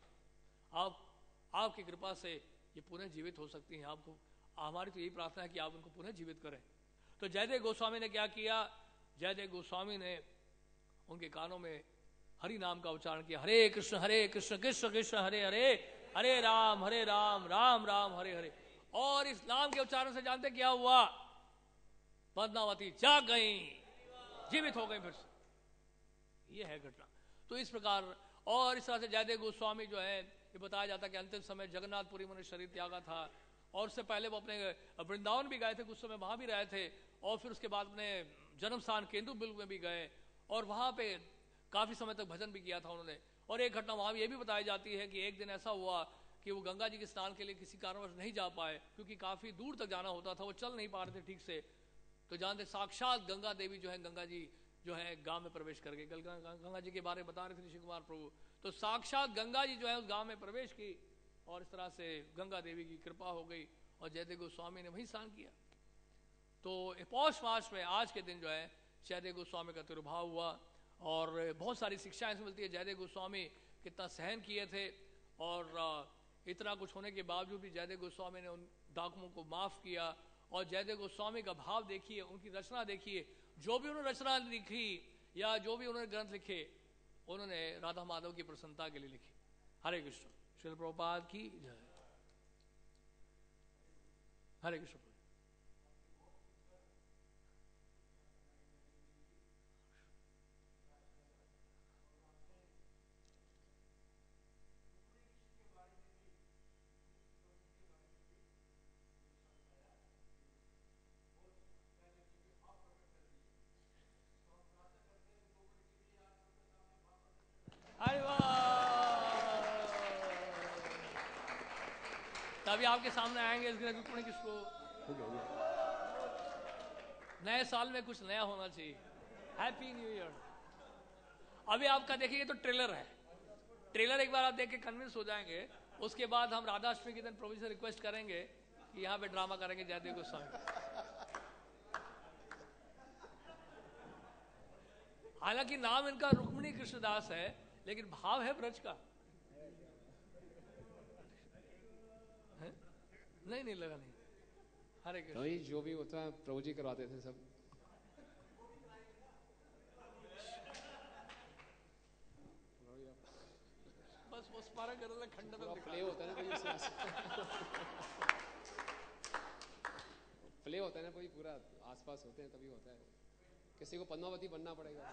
आप आपकी कृपा से ये पुनः जीवित हो सकती हैं। आपको, हमारी तो यही प्रार्थना है कि आप उनको पुनः जीवित करें। तो जयदेव गोस्वामी ने क्या किया? जयदेव गोस्वामी ने उनके कानों में हरि नाम का उच्चारण किया। हरे कृष्ण हरे कृष्ण कृष्ण कृष्ण, हरे हरे हरे राम हरे राम राम राम, हरे हरे। और इस नाम के उच्चारण से जानते क्या हुआ? पद्मावती, जाग गई। जीवित हो गई फिर से। यह है घटना। तो इस प्रकार, और इस तरह से जयदेव गोस्वामी जो है ये बताया जाता है कि अंतिम समय जगन्नाथपुरी में शरीर त्यागा था। और उससे पहले वो अपने वृंदावन भी गए थे, कुछ समय वहाँ भी रहे थे। और फिर उसके बाद अपने जन्म स्थान केंदु बिल में भी गए। और वहाँ पे काफ़ी समय तक भजन भी किया था उन्होंने। और एक घटना वहाँ ये भी बताई जाती है कि एक दिन ऐसा हुआ कि वो गंगा जी के स्नान के लिए किसी कारणवश नहीं जा पाए, क्योंकि काफ़ी दूर तक जाना होता था, वो चल नहीं पा रहे थे ठीक से। तो जानते साक्षात गंगा देवी जो है, गंगा जी जो है, गाँव में प्रवेश कर गए। गंगा जी के बारे में बता रहे थे ऋषि कुमार प्रभु। तो साक्षात गंगा जी जो है उस गाँव में प्रवेश की और इस तरह से गंगा देवी की कृपा हो गई और जयदेव गोस्वामी ने वही स्नान किया। तो पौष मास में आज के दिन जो है जयदेव गोस्वामी का तिरुभाव हुआ और बहुत सारी शिक्षाएँ मिलती है। जयदेव गोस्वामी कितना सहन किए थे और इतना कुछ होने के बावजूद भी जयदेव गोस्वामी ने उन डाकुओं को माफ़ किया और जयदेव गोस्वामी का भाव देखिए, उनकी रचना देखिए, जो भी उन्होंने रचना लिखी या जो भी उन्होंने ग्रंथ लिखे उन्होंने राधा माधव की प्रसन्नता के लिए लिखी। हरे कृष्ण। शिल प्रभुपाद की जय। हरे कृष्ण। अभी आपके सामने आएँगे, इस ग्रह रुक्मणी किसको नए साल में कुछ नया होना चाहिए। हैप्पी न्यू ईयर अभी आपका देखिए तो ट्रेलर है। ट्रेलर एक बार आप देख के कन्विंस हो जाएँगे। उसके बाद हम राधाष्टमी के दिन प्रोफेसर रिक्वेस्ट करेंगे कि यहाँ पे ड्रामा करेंगे जयदेव गोस्वामी। हालाँकि नाम इनका रुक्मणी कृष्णदास है, लेकिन भाव है ब्रज का। नहीं नहीं लगा नहीं। हरे कृष्ण। नहीं जो भी होता प्रभु जी करवाते थे सब। बस वो स्मारक कर खंड में प्ले होता है ना कोई प्ले होता है ना कोई पूरा आसपास होते हैं तभी होता है। किसी को पद्मावती बनना पड़ेगा।